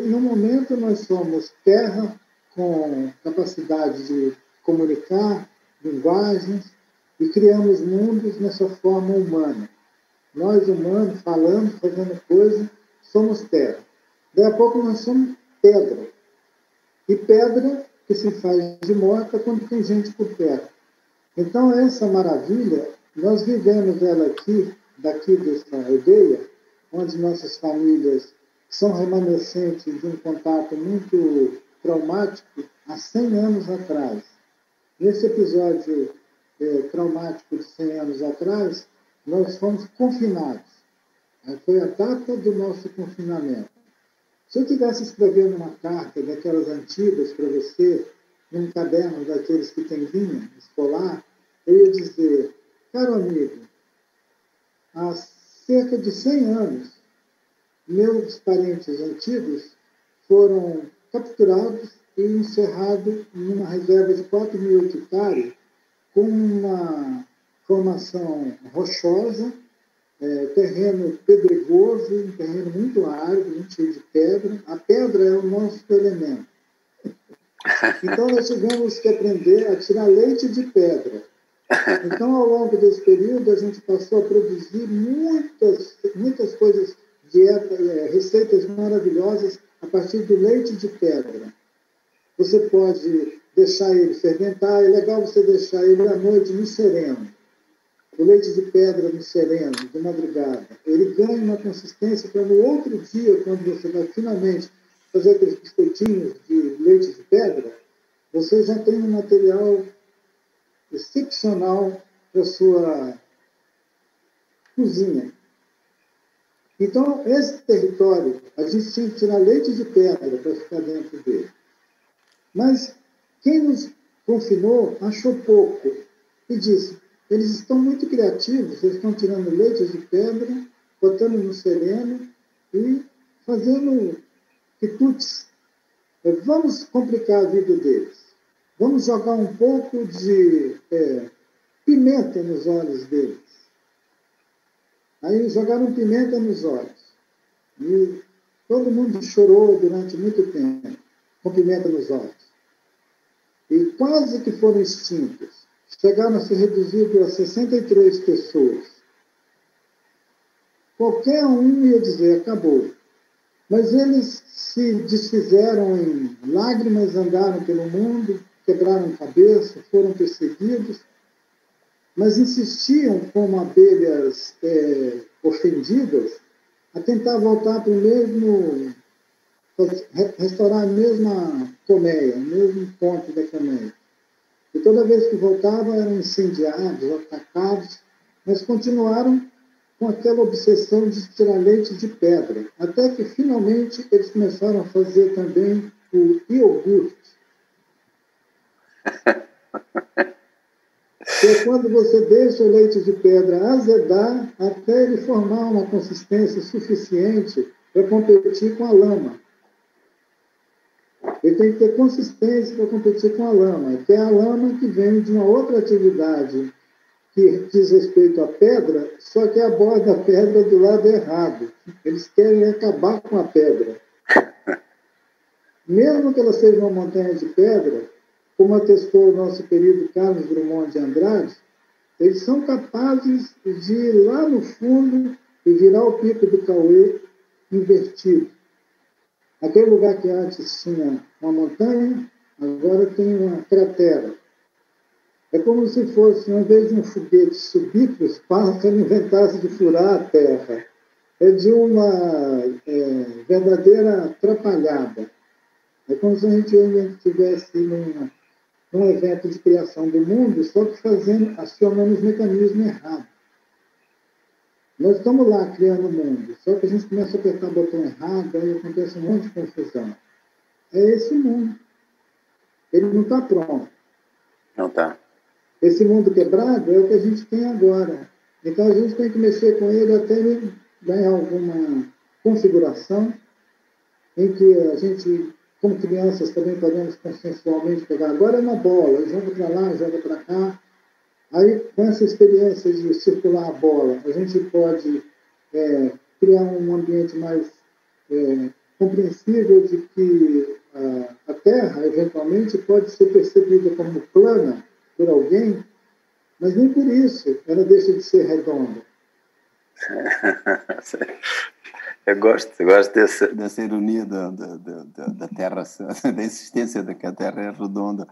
no momento, nós somos terra com capacidade de comunicar linguagens e criamos mundos nessa forma humana. Nós, humanos, falando, fazendo coisas, somos terra. Daí a pouco nós somos pedra. E pedra que se faz de morta quando tem gente por perto. Então, essa maravilha, nós vivemos ela aqui, daqui dessa aldeia, onde nossas famílias são remanescentes de um contato muito traumático há 100 anos atrás. Nesse episódio é, traumático de 100 anos atrás, nós fomos confinados. Foi a data do nosso confinamento. Se eu tivesse escrevendo uma carta daquelas antigas para você, num caderno daqueles que tem linha escolar, eu ia dizer, caro amigo, há cerca de 100 anos, meus parentes antigos foram capturados e encerrados numa reserva de 4 mil hectares, com uma formação rochosa é, terreno pedregoso, um terreno muito árido, muito cheio de pedra. A pedra é o nosso elemento. Então, nós tivemos que aprender a tirar leite de pedra. Então, ao longo desse período, a gente passou a produzir muitas, muitas coisas, dieta, é, receitas maravilhosas a partir do leite de pedra. Você pode deixar ele fermentar, é legal você deixar ele à noite no sereno o leite de pedra no sereno, de madrugada, ele ganha uma consistência para no outro dia, quando você vai finalmente fazer aqueles biscoitinhos de leite de pedra, você já tem um material excepcional para sua cozinha. Então, esse território, a gente tinha que tirar leite de pedra para ficar dentro dele. Mas quem nos confinou achou pouco e disse: eles estão muito criativos, eles estão tirando leite de pedra, botando no sereno e fazendo quitutes. Vamos complicar a vida deles. Vamos jogar um pouco de é, pimenta nos olhos deles. Aí jogaram pimenta nos olhos. E todo mundo chorou durante muito tempo com pimenta nos olhos. E quase que foram extintos chegaram a ser reduzidos a 63 pessoas. Qualquer um ia dizer, acabou. Mas eles se desfizeram em lágrimas, andaram pelo mundo, quebraram cabeça, foram perseguidos, mas insistiam como abelhas é, ofendidas a tentar voltar para o mesmo, restaurar a mesma colmeia, o mesmo ponto da colmeia. E toda vez que voltavam eram incendiados, atacados, mas continuaram com aquela obsessão de tirar leite de pedra, até que finalmente eles começaram a fazer também o iogurte. que é quando você deixa o leite de pedra azedar até ele formar uma consistência suficiente para competir com a lama. Ele tem que ter consistência para competir com a lama, que é a lama que vem de uma outra atividade que diz respeito à pedra, só que a borda da pedra do lado errado. Eles querem acabar com a pedra. Mesmo que ela seja uma montanha de pedra, como atestou o nosso querido Carlos Drummond de Andrade, eles são capazes de ir lá no fundo e virar o pico do Cauê invertido. Aquele lugar que antes tinha uma montanha, agora tem uma cratera. É como se fosse, ao invés de um foguete subir para o espaço, ele inventasse de furar a Terra. É de uma é, verdadeira atrapalhada. É como se a gente estivesse num, num evento de criação do mundo, só que fazendo, acionando os mecanismos errados. Nós estamos lá criando o mundo, só que a gente começa a apertar o botão errado, aí acontece um monte de confusão. É esse mundo. Ele não está pronto. Não está. Esse mundo quebrado é o que a gente tem agora. Então a gente tem que mexer com ele até ele ganhar alguma configuração em que a gente, como crianças, também podemos consensualmente pegar. Agora é uma bola, joga para lá, joga para cá. Aí, com essa experiência de circular a bola, a gente pode é, criar um ambiente mais é, compreensível de que a, a Terra, eventualmente, pode ser percebida como plana por alguém, mas nem por isso ela deixa de ser redonda. Eu gosto, eu gosto dessa, dessa ironia da, da, da, da Terra, da existência de que a Terra é redonda.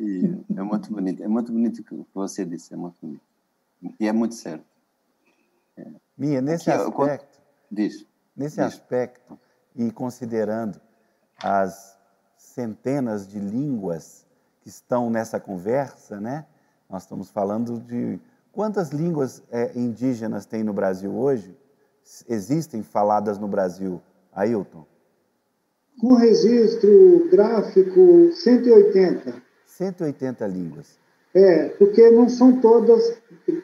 E é muito bonito, é muito bonito o que você disse, é muito bonito. E é muito certo. É. Minha, nesse Aqui, aspecto, diz, nesse diz. aspecto, e considerando as centenas de línguas que estão nessa conversa, né? Nós estamos falando de quantas línguas é, indígenas tem no Brasil hoje? Existem faladas no Brasil, Ailton? Com registro gráfico, 180. 180 línguas. É, porque não são todas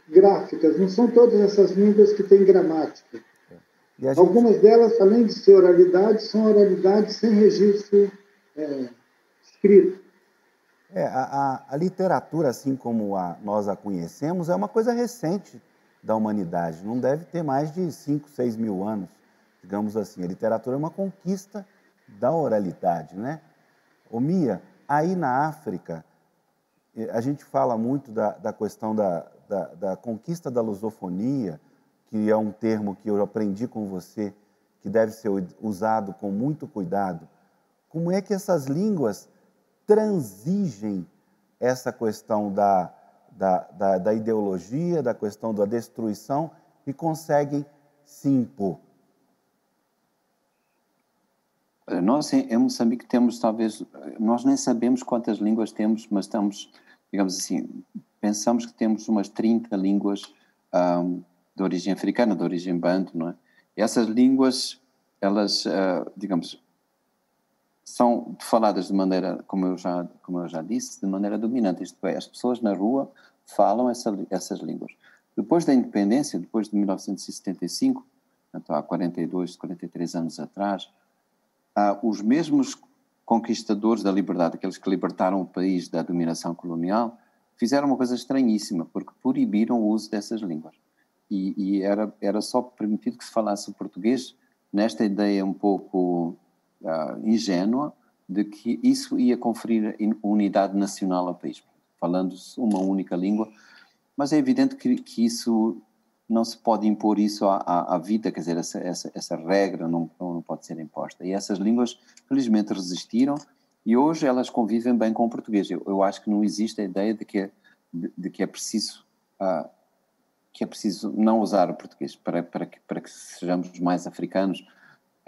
gráficas, não são todas essas línguas que têm gramática. É. Gente... Algumas delas, além de ser oralidade, são oralidades sem registro é, escrito. É, a, a, a, literatura, assim como a, nós a conhecemos, é uma coisa recente da humanidade. Não deve ter mais de 5, 6 mil anos, digamos assim. A literatura é uma conquista da oralidade, né? O Mia, aí na África, a gente fala muito da, da questão da, da, da conquista da lusofonia, que é um termo que eu aprendi com você, que deve ser usado com muito cuidado. Como é que essas línguas transigem essa questão da, da, da, da ideologia, da questão da destruição e conseguem se impor. Nós em Moçambique temos talvez, nós nem sabemos quantas línguas temos, mas estamos, digamos assim, pensamos que temos umas 30 línguas um, de origem africana, de origem banto, não é? E essas línguas, elas, uh, digamos, são faladas de maneira, como eu já, como eu já disse, de maneira dominante. Isto é, as pessoas na rua falam essa, essas línguas. Depois da independência, depois de 1975, então há 42, 43 anos atrás, ah, os mesmos conquistadores da liberdade, aqueles que libertaram o país da dominação colonial, fizeram uma coisa estranhíssima, porque proibiram o uso dessas línguas. E, e era, era só permitido que se falasse o português, nesta ideia um pouco uh, ingênua de que isso ia conferir unidade nacional ao país, falando-se uma única língua, mas é evidente que, que, isso não se pode impor isso à, à, à vida, quer dizer, essa, essa, essa regra não, não pode ser imposta. E essas línguas, felizmente, resistiram E hoje elas convivem bem com o português. Eu, eu acho que não existe a ideia de que, de, de que é preciso uh, que é preciso não usar o português para, para, que, para que sejamos mais africanos.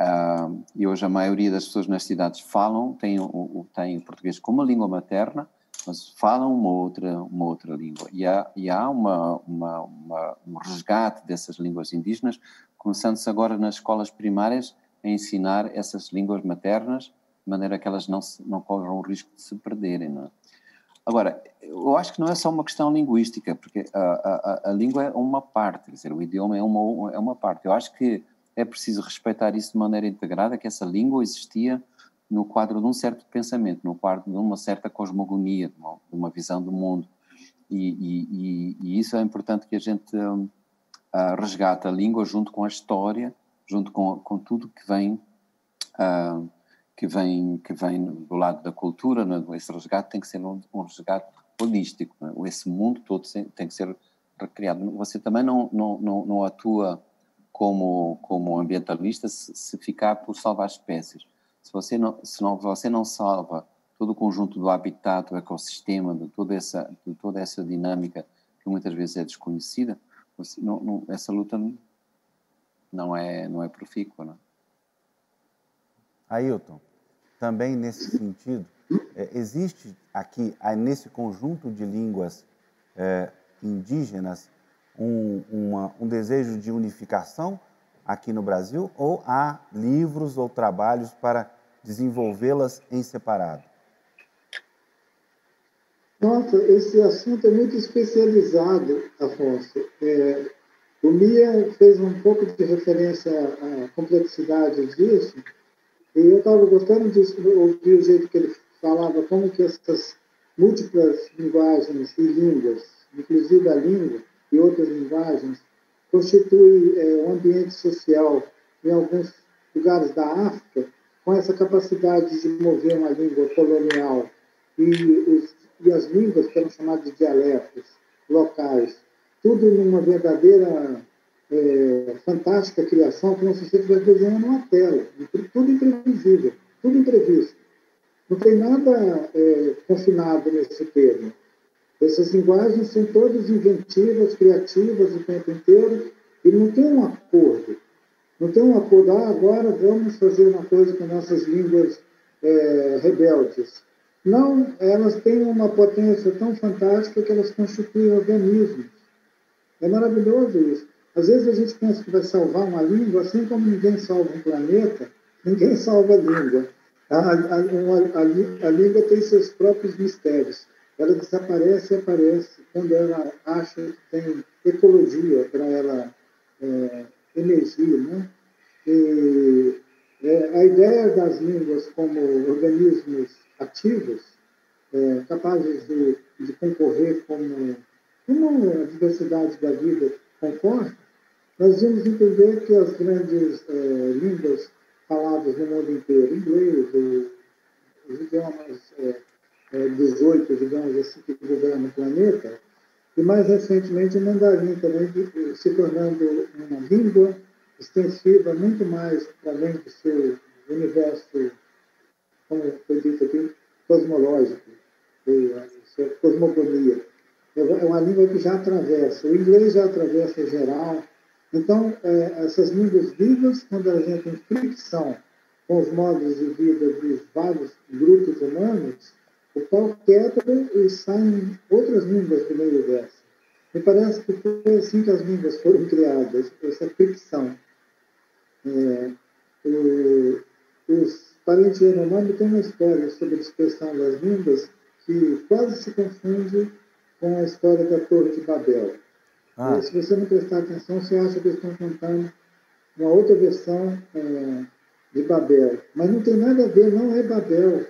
Uh, e hoje a maioria das pessoas nas cidades falam, têm o, têm o português como língua materna, mas falam uma outra, uma outra língua. E há, e há uma, uma, uma, um resgate dessas línguas indígenas, começando-se agora nas escolas primárias a ensinar essas línguas maternas, de maneira que elas não, se, não corram o risco de se perderem. Não é? Agora, eu acho que não é só uma questão linguística, porque a, a, a língua é uma parte, quer dizer, o idioma é uma, é uma parte. Eu acho que é preciso respeitar isso de maneira integrada, que essa língua existia no quadro de um certo pensamento, no quadro de uma certa cosmogonia, de uma, de uma visão do mundo. E, e, e, isso é importante que a gente uh, resgate a língua junto com a história, junto com, com tudo que vem uh, que vem, que vem do lado da cultura, né? esse resgate tem que ser um, um resgate holístico, né? esse mundo todo tem que ser recriado. Você também não, não, não, não atua como, como ambientalista se, se, ficar por salvar espécies. Se você não, se não, você não salva todo o conjunto do habitat, do ecossistema, de toda essa, de toda essa dinâmica que muitas vezes é desconhecida, você, não, não, essa luta não é, não é profícua. Não? Ailton, também nesse sentido, é, existe aqui, nesse conjunto de línguas é, indígenas, um, uma, um desejo de unificação aqui no Brasil ou há livros ou trabalhos para desenvolvê-las em separado? Nossa, esse assunto é muito especializado, Afonso. É, o Mia fez um pouco de referência à complexidade disso, e eu estava gostando de ouvir o jeito que ele falava, como que essas múltiplas linguagens e línguas, inclusive a língua e outras linguagens, constituem é, um ambiente social em alguns lugares da África com essa capacidade de mover uma língua colonial e, os, e as línguas que eram chamadas de dialetos locais, tudo numa verdadeira é, fantástica criação, como se você estivesse desenhando uma tela. Tudo imprevisível, tudo imprevisto. Não tem nada é, confinado nesse termo. Essas linguagens são todas inventivas, criativas o tempo inteiro, e não tem um acordo. Não tem um acordo, agora vamos fazer uma coisa com nossas línguas é, rebeldes. Não, elas têm uma potência tão fantástica que elas constituem organismos. É maravilhoso isso. Às vezes a gente pensa que vai salvar uma língua, assim como ninguém salva um planeta, ninguém salva a língua. A, a, a, a língua tem seus próprios mistérios. Ela desaparece e aparece quando ela acha que tem ecologia para ela é, emergir. Né? E, é, a ideia das línguas como organismos ativos, é, capazes de, de concorrer como, como a diversidade da vida concorre, nós vamos entender que as grandes é, línguas faladas no mundo inteiro, inglês, os idiomas é, é, 18, digamos assim, que governam o planeta, e mais recentemente o mandarim também se tornando uma língua extensiva muito mais além do seu universo, como foi dito aqui, cosmológico, sua cosmogonia. É uma língua que já atravessa, o inglês já atravessa geral, então, é, essas línguas vivas, quando a gente em fricção com os modos de vida dos vários grupos humanos, o pau quebra e saem outras línguas do meio dessa. Me parece que foi assim que as línguas foram criadas, essa fricção. É, o, os parentes Yanomami têm uma história sobre a expressão das línguas que quase se confunde com a história da Torre de Babel. Ah. Se você não prestar atenção, você acha que eles estão contando uma outra versão é, de Babel. Mas não tem nada a ver, não é Babel.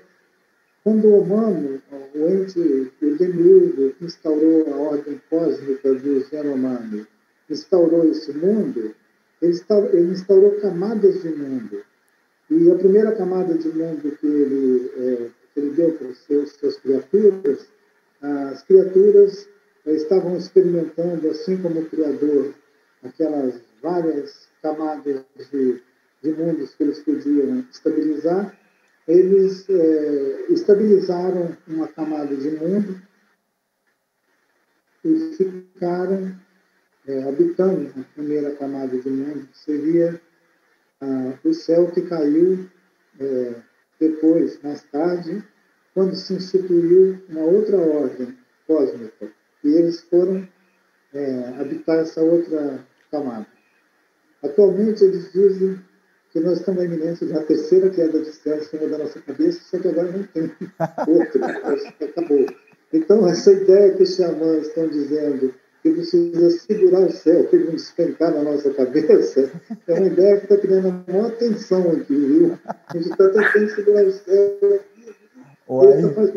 Quando o humano, ente, o demiurgo, que instaurou a ordem cósmica dos Yanomami, instaurou esse mundo, ele instaurou, ele instaurou camadas de mundo. E a primeira camada de mundo que ele, é, que ele deu para as suas criaturas, as criaturas estavam experimentando, assim como o Criador, aquelas várias camadas de, de mundos que eles podiam estabilizar, eles é, estabilizaram uma camada de mundo e ficaram é, habitando a primeira camada de mundo, que seria ah, o céu que caiu é, depois, mais tarde, quando se instituiu uma outra ordem cósmica. E eles foram é, habitar essa outra camada. Atualmente, eles dizem que nós estamos na de uma terceira queda de céu em cima da nossa cabeça, só que agora não tem outra, acabou. Então, essa ideia que os xamãs estão dizendo que precisa segurar o céu ele não despencar na nossa cabeça, é uma ideia que está criando uma maior tensão aqui, viu? A gente está tentando segurar o céu. Ou aí, mas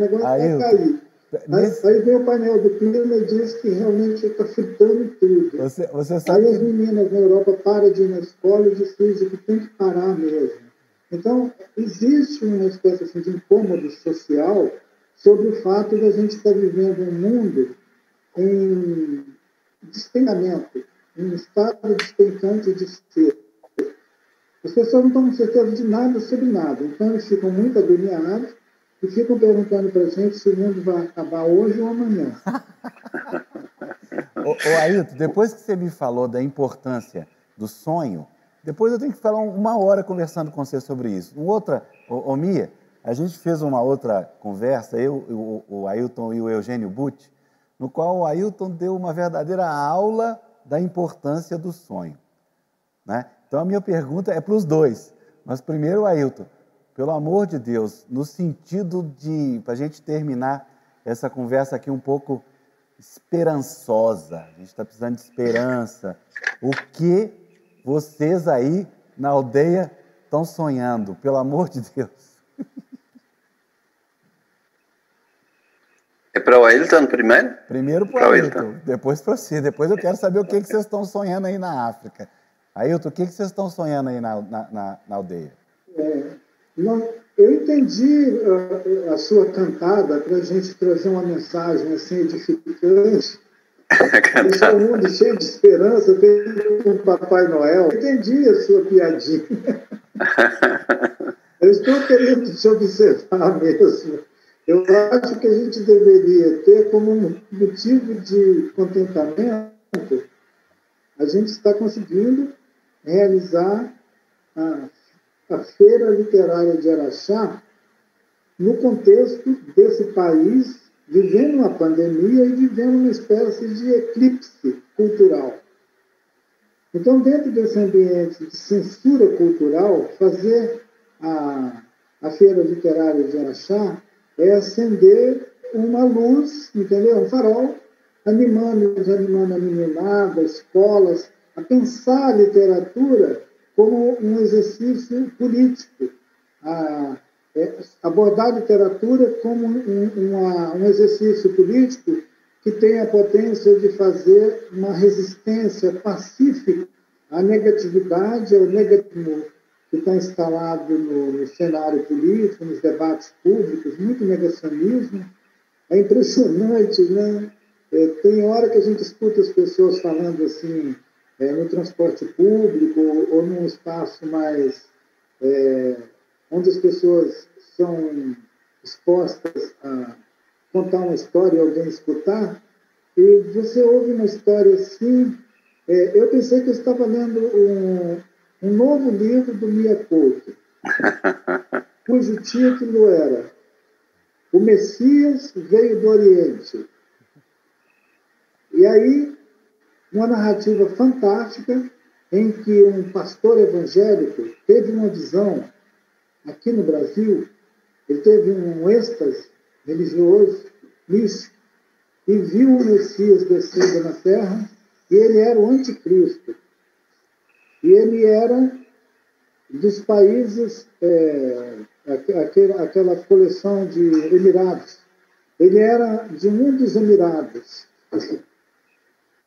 Nesse... Aí, vem o painel do clima e diz que realmente está fritando tudo. Você, você sabe aí as meninas na Europa param de ir na escola e dizem que tem que parar mesmo. Então, existe uma espécie assim, de incômodo social sobre o fato de a gente estar vivendo um mundo em despenhamento, em estado despencante de ser. As pessoas não estão com certeza de nada sobre nada, então eles ficam muito agoniados e ficam perguntando para a gente se o mundo vai acabar hoje ou amanhã. ô, ô Ailton, depois que você me falou da importância do sonho, depois eu tenho que falar uma hora conversando com você sobre isso. Outra, ô, ô Mia, a gente fez uma outra conversa, eu, o, o Ailton e o Eugênio Butti, no qual o Ailton deu uma verdadeira aula da importância do sonho. Né? Então a minha pergunta é para os dois. Mas primeiro, Ailton, pelo amor de Deus, no sentido de, para a gente terminar essa conversa aqui um pouco esperançosa, a gente está precisando de esperança. O que vocês aí na aldeia estão sonhando, pelo amor de Deus? É para o Ailton primeiro? Primeiro para o Ailton, depois para você. Depois eu quero saber o que, que vocês estão sonhando aí na África. Ailton, o que, que vocês estão sonhando aí na, na, na, na aldeia? É, não, eu entendi a, a sua cantada para a gente trazer uma mensagem assim edificante. Deixar o mundo cheio de esperança, com o Papai Noel. Eu entendi a sua piadinha. eu estou querendo te observar mesmo. Eu acho que a gente deveria ter como um motivo de contentamento a gente está conseguindo realizar a, a Feira Literária de Araxá no contexto desse país vivendo uma pandemia e vivendo uma espécie de eclipse cultural. Então, dentro desse ambiente de censura cultural, fazer a, a Feira Literária de Araxá é acender uma luz, entendeu? Um farol, animando, animando a meninada, escolas, a pensar a literatura como um exercício político, a é, abordar a literatura como um, uma, um exercício político que tem a potência de fazer uma resistência pacífica à negatividade, ao negativismo que está instalado no, no, cenário político, nos debates públicos, muito negacionismo. É impressionante, né? É, tem hora que a gente escuta as pessoas falando assim, é, no transporte público ou num espaço mais. É, onde as pessoas são expostas a contar uma história e alguém escutar, e você ouve uma história assim. É, eu pensei que eu estava lendo um, um novo livro do Couto, cujo título era O Messias Veio do Oriente. E aí, uma narrativa fantástica em que um pastor evangélico teve uma visão aqui no Brasil, ele teve um êxtase religioso, místico, e viu o Messias descendo na terra, e ele era o anticristo. E ele era dos países, é, aquela, aquela coleção de Emirados. Ele era de um dos Emirados.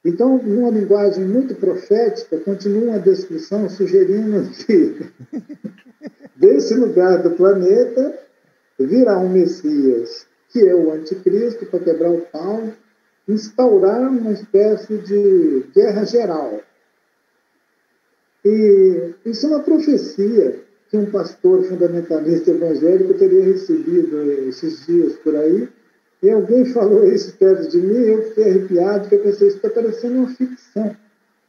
Então, numa linguagem muito profética, continua a descrição sugerindo que desse lugar do planeta virá um Messias, que é o anticristo, para quebrar o pau, instaurar uma espécie de guerra geral. E isso é uma profecia que um pastor fundamentalista evangélico teria recebido esses dias por aí, e alguém falou isso perto de mim, eu fiquei arrepiado, porque eu pensei, isso está parecendo uma ficção.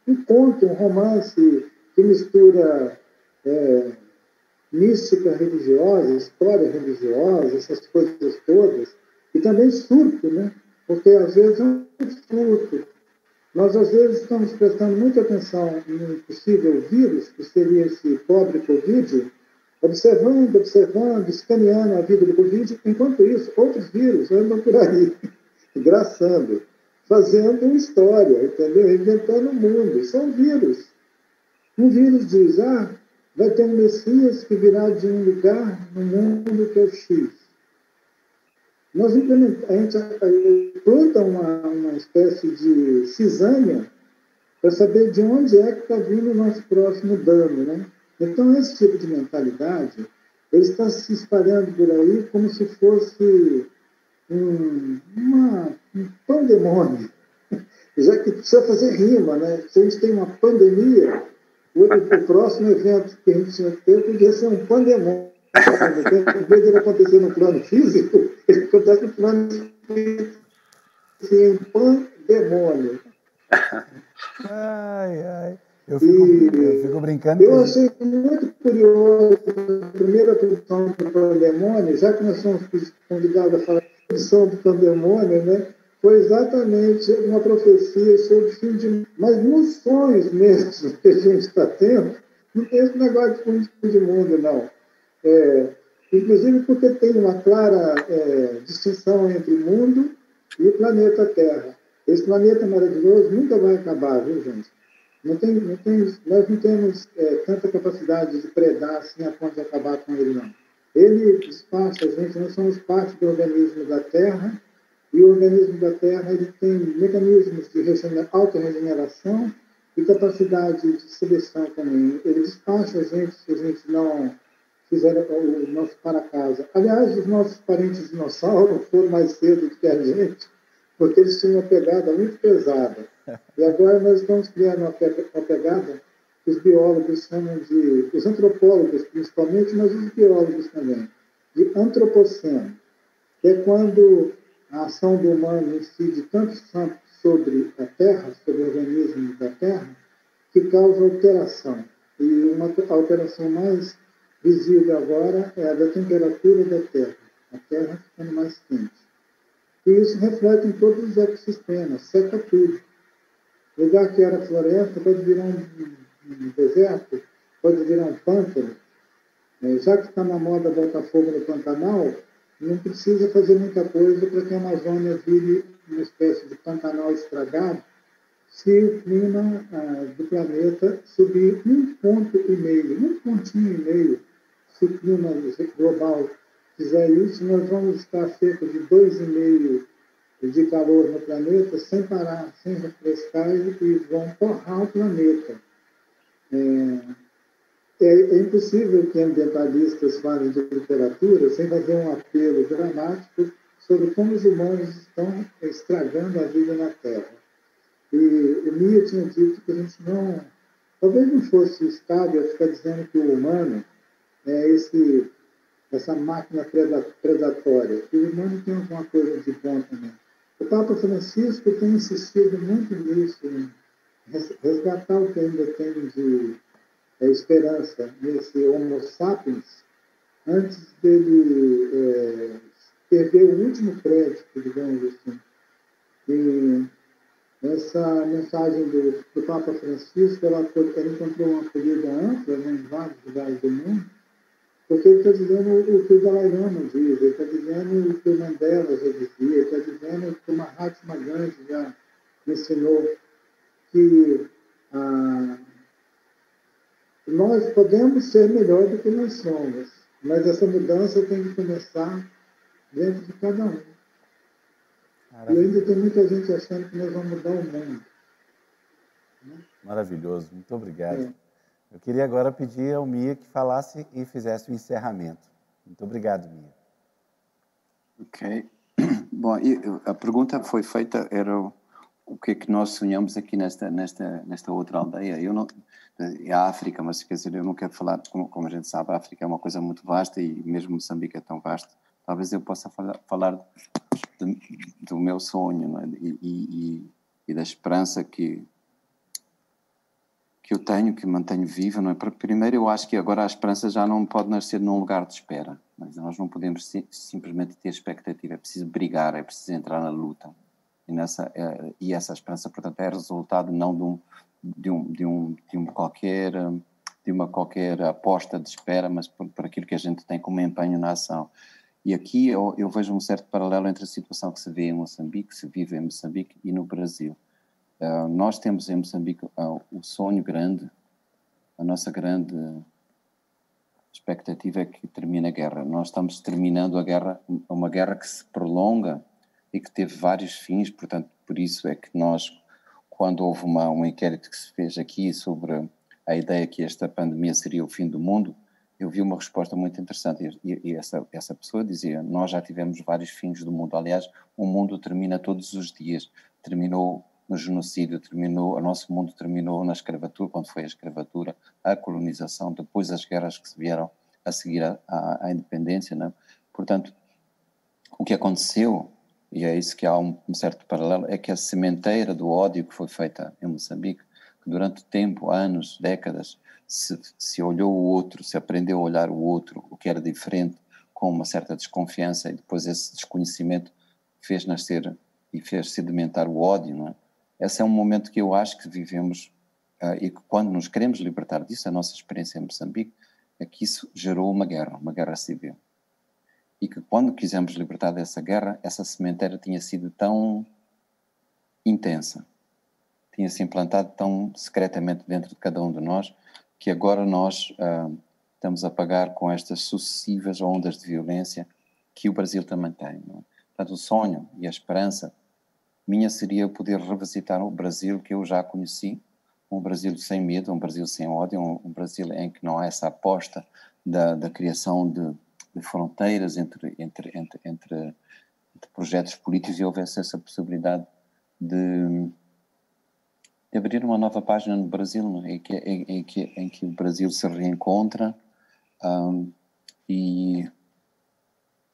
Um conto, um romance que mistura é, mística religiosa, história religiosa, essas coisas todas, e também surto, né? Porque às vezes é um surto. Nós às vezes estamos prestando muita atenção no possível vírus, que seria esse pobre Covid, observando, observando, escaneando a vida do Covid, enquanto isso, outros vírus andam por aí, engraçando, fazendo história, entendeu? Inventando o mundo. São vírus. Um vírus diz, ah, vai ter um Messias que virá de um lugar no mundo que é o X. Nós a gente planta uma, uma espécie de cisânia para saber de onde é que está vindo o nosso próximo dano, né? Então, esse tipo de mentalidade, ele está se espalhando por aí como se fosse um, uma, um pandemônio. Já que precisa fazer rima, né? Se a gente tem uma pandemia, o, próximo evento que a gente tinha que ter podia ser um pandemônio. Em vez de ele acontecer no plano físico, ele acontece no plano físico. Assim, um pandemônio. Ai, ai. Eu fico, eu fico brincando. Eu achei muito curioso a primeira produção do Pandemônio, já que nós somos convidados a falar da produção do Pandemônio, né? foi exatamente uma profecia sobre o fim de Mas nos sonhos mesmo que a gente está tendo, não tem esse negócio de fim de mundo, não. É, inclusive porque tem uma clara é, distinção entre mundo e o planeta Terra. Esse planeta maravilhoso nunca vai acabar, viu, gente? Não tem, não tem, nós não temos é, tanta capacidade de predar assim a ponto de acabar com ele, não. Ele despacha a gente, nós somos parte do organismo da Terra, e o organismo da Terra ele tem mecanismos de autorregeneração e capacidade de seleção também. Ele despacha a gente se a gente não fizer o nosso para casa. Aliás, os nossos parentes dinossauros foram mais cedo do que a gente, porque eles tinham uma pegada muito pesada. E agora nós estamos criando uma, pegada que os biólogos chamam de, os antropólogos principalmente, mas os biólogos também, de antropoceno, que é quando a ação do humano incide tanto sobre a Terra, sobre o organismo da Terra, que causa alteração. E uma alteração mais visível agora é a da temperatura da Terra, a Terra ficando mais quente. E isso reflete em todos os ecossistemas, seca tudo. O lugar que era floresta pode virar um, deserto, pode virar um pântano. É, já que está na moda botar fogo no Pantanal, não precisa fazer muita coisa para que a Amazônia vire uma espécie de Pantanal estragado se o clima ah, do planeta subir um ponto e meio, um pontinho e meio, se o clima global fizer isso, nós vamos estar cerca de 2,5 de calor no planeta sem parar, sem refrescar e vão torrar o planeta. É, é, é, impossível que ambientalistas falem de literatura sem fazer um apelo dramático sobre como os humanos estão estragando a vida na Terra. E o Mia tinha dito que a gente não. Talvez não fosse estável ficar dizendo que o humano é esse essa máquina predatória. E o humano tem alguma coisa de bom também. O Papa Francisco tem insistido muito nisso, em resgatar o que ainda tem de é, esperança nesse Homo sapiens, antes dele é, perder o último crédito, digamos assim. E essa mensagem do, do Papa Francisco, ela, ela encontrou uma acolhida ampla né, em vários lugares do mundo, porque ele está dizendo o que o Dalai Lama diz, ele está dizendo o que o Mandela já dizia, ele está dizendo o que o Mahatma Gandhi já ensinou, que ah, nós podemos ser melhor do que nós somos, mas essa mudança tem que começar dentro de cada um. E ainda tem muita gente achando que nós vamos mudar o mundo. Né? Maravilhoso, muito obrigado. É. Eu queria agora pedir ao Mia que falasse e fizesse o encerramento. Muito obrigado, Mia. Ok. Bom, a pergunta foi feita, era o que é que nós sonhamos aqui nesta, nesta, nesta outra aldeia. Eu não, é a África, mas quer dizer, eu não quero falar, como, como a gente sabe, a África é uma coisa muito vasta e mesmo Moçambique é tão vasto. Talvez eu possa falar, falar de, do meu sonho é? e, e, e, da esperança que, que eu tenho, que mantenho viva. Não é? Primeiro, eu acho que agora a esperança já não pode nascer num lugar de espera. Mas nós não podemos simplesmente ter expectativa, é preciso brigar, é preciso entrar na luta. E, nessa, é, e essa esperança, portanto, é resultado não de um, de um, de um, de um qualquer de uma qualquer aposta de espera, mas por, por aquilo que a gente tem como empenho na ação. E aqui eu, eu, vejo um certo paralelo entre a situação que se vê em Moçambique, que se vive em Moçambique e no Brasil. Uh, nós temos em Moçambique uh, o sonho grande, a nossa grande expectativa é que termine a guerra. Nós estamos terminando a guerra, uma guerra que se prolonga e que teve vários fins, portanto, por isso é que nós quando houve uma, um inquérito que se fez aqui sobre a ideia que esta pandemia seria o fim do mundo, eu vi uma resposta muito interessante. E, e essa, essa pessoa dizia, nós já tivemos vários fins do mundo, aliás, o mundo termina todos os dias, terminou no genocídio, terminou, o nosso mundo terminou na escravatura, quando foi a escravatura, a colonização, depois as guerras que se vieram a seguir à independência, né? portanto, o que aconteceu e é isso que há um, um, certo paralelo, é que a sementeira do ódio que foi feita em Moçambique, que durante tempo, anos, décadas, se, se olhou o outro, se aprendeu a olhar o outro, o que era diferente, com uma certa desconfiança, e depois esse desconhecimento fez nascer e fez sedimentar o ódio, não é? Esse é um momento que eu acho que vivemos uh, e que quando nos queremos libertar disso, a nossa experiência em Moçambique, é que isso gerou uma guerra, uma guerra civil e que quando quisemos libertar dessa guerra, essa sementeira tinha sido tão intensa, tinha se implantado tão secretamente dentro de cada um de nós, que agora nós uh, estamos a pagar com estas sucessivas ondas de violência que o Brasil também tem. Não é? Portanto, o sonho e a esperança minha seria poder revisitar o Brasil que eu já conheci, um Brasil sem medo, um Brasil sem ódio, um, um Brasil em que não há essa aposta da, da criação de de fronteiras entre, entre, entre, entre, entre projetos políticos e houvesse essa possibilidade de, de abrir uma nova página no Brasil, é? em, que, em, em, que, em que o Brasil se reencontra um, e,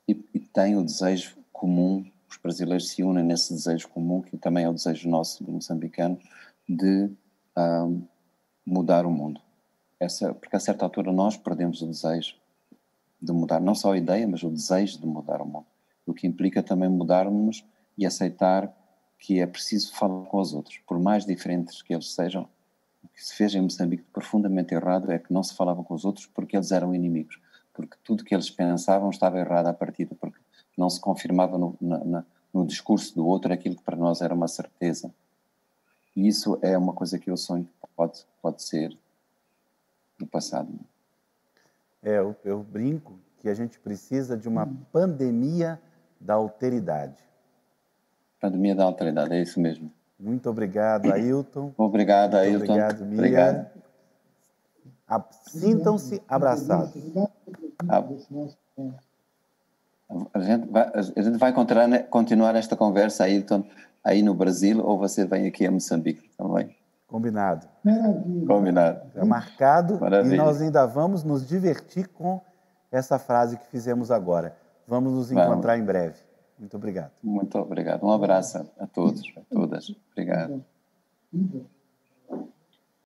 e, e, tem o desejo comum, os brasileiros se unem nesse desejo comum, que também é o desejo nosso, do moçambicano, de um, mudar o mundo. Essa, porque a certa altura nós perdemos o desejo de mudar não só a ideia, mas o desejo de mudar o mundo. O que implica também mudarmos e aceitar que é preciso falar com os outros, por mais diferentes que eles sejam. O que se fez em Moçambique profundamente errado é que não se falava com os outros porque eles eram inimigos, porque tudo que eles pensavam estava errado à partida, porque não se confirmava no, na, no discurso do outro aquilo que para nós era uma certeza. E isso é uma coisa que eu sonho que pode, pode ser do passado. É, eu, eu brinco que a gente precisa de uma pandemia da alteridade. Pandemia da alteridade, é isso mesmo. Muito obrigado, Ailton. Obrigado, Muito Ailton. Obrigado, Mia. Obrigado. Sintam-se abraçados. A, a, gente vai, a gente vai continuar, continuar esta conversa, Ailton, aí no Brasil, ou você vem aqui a Moçambique também? Combinado. Maravilha. Combinado. É marcado Maravilha. e nós ainda vamos nos divertir com essa frase que fizemos agora. Vamos nos encontrar vamos. em breve. Muito obrigado. Muito obrigado. Um abraço a todos, a todas. Obrigado.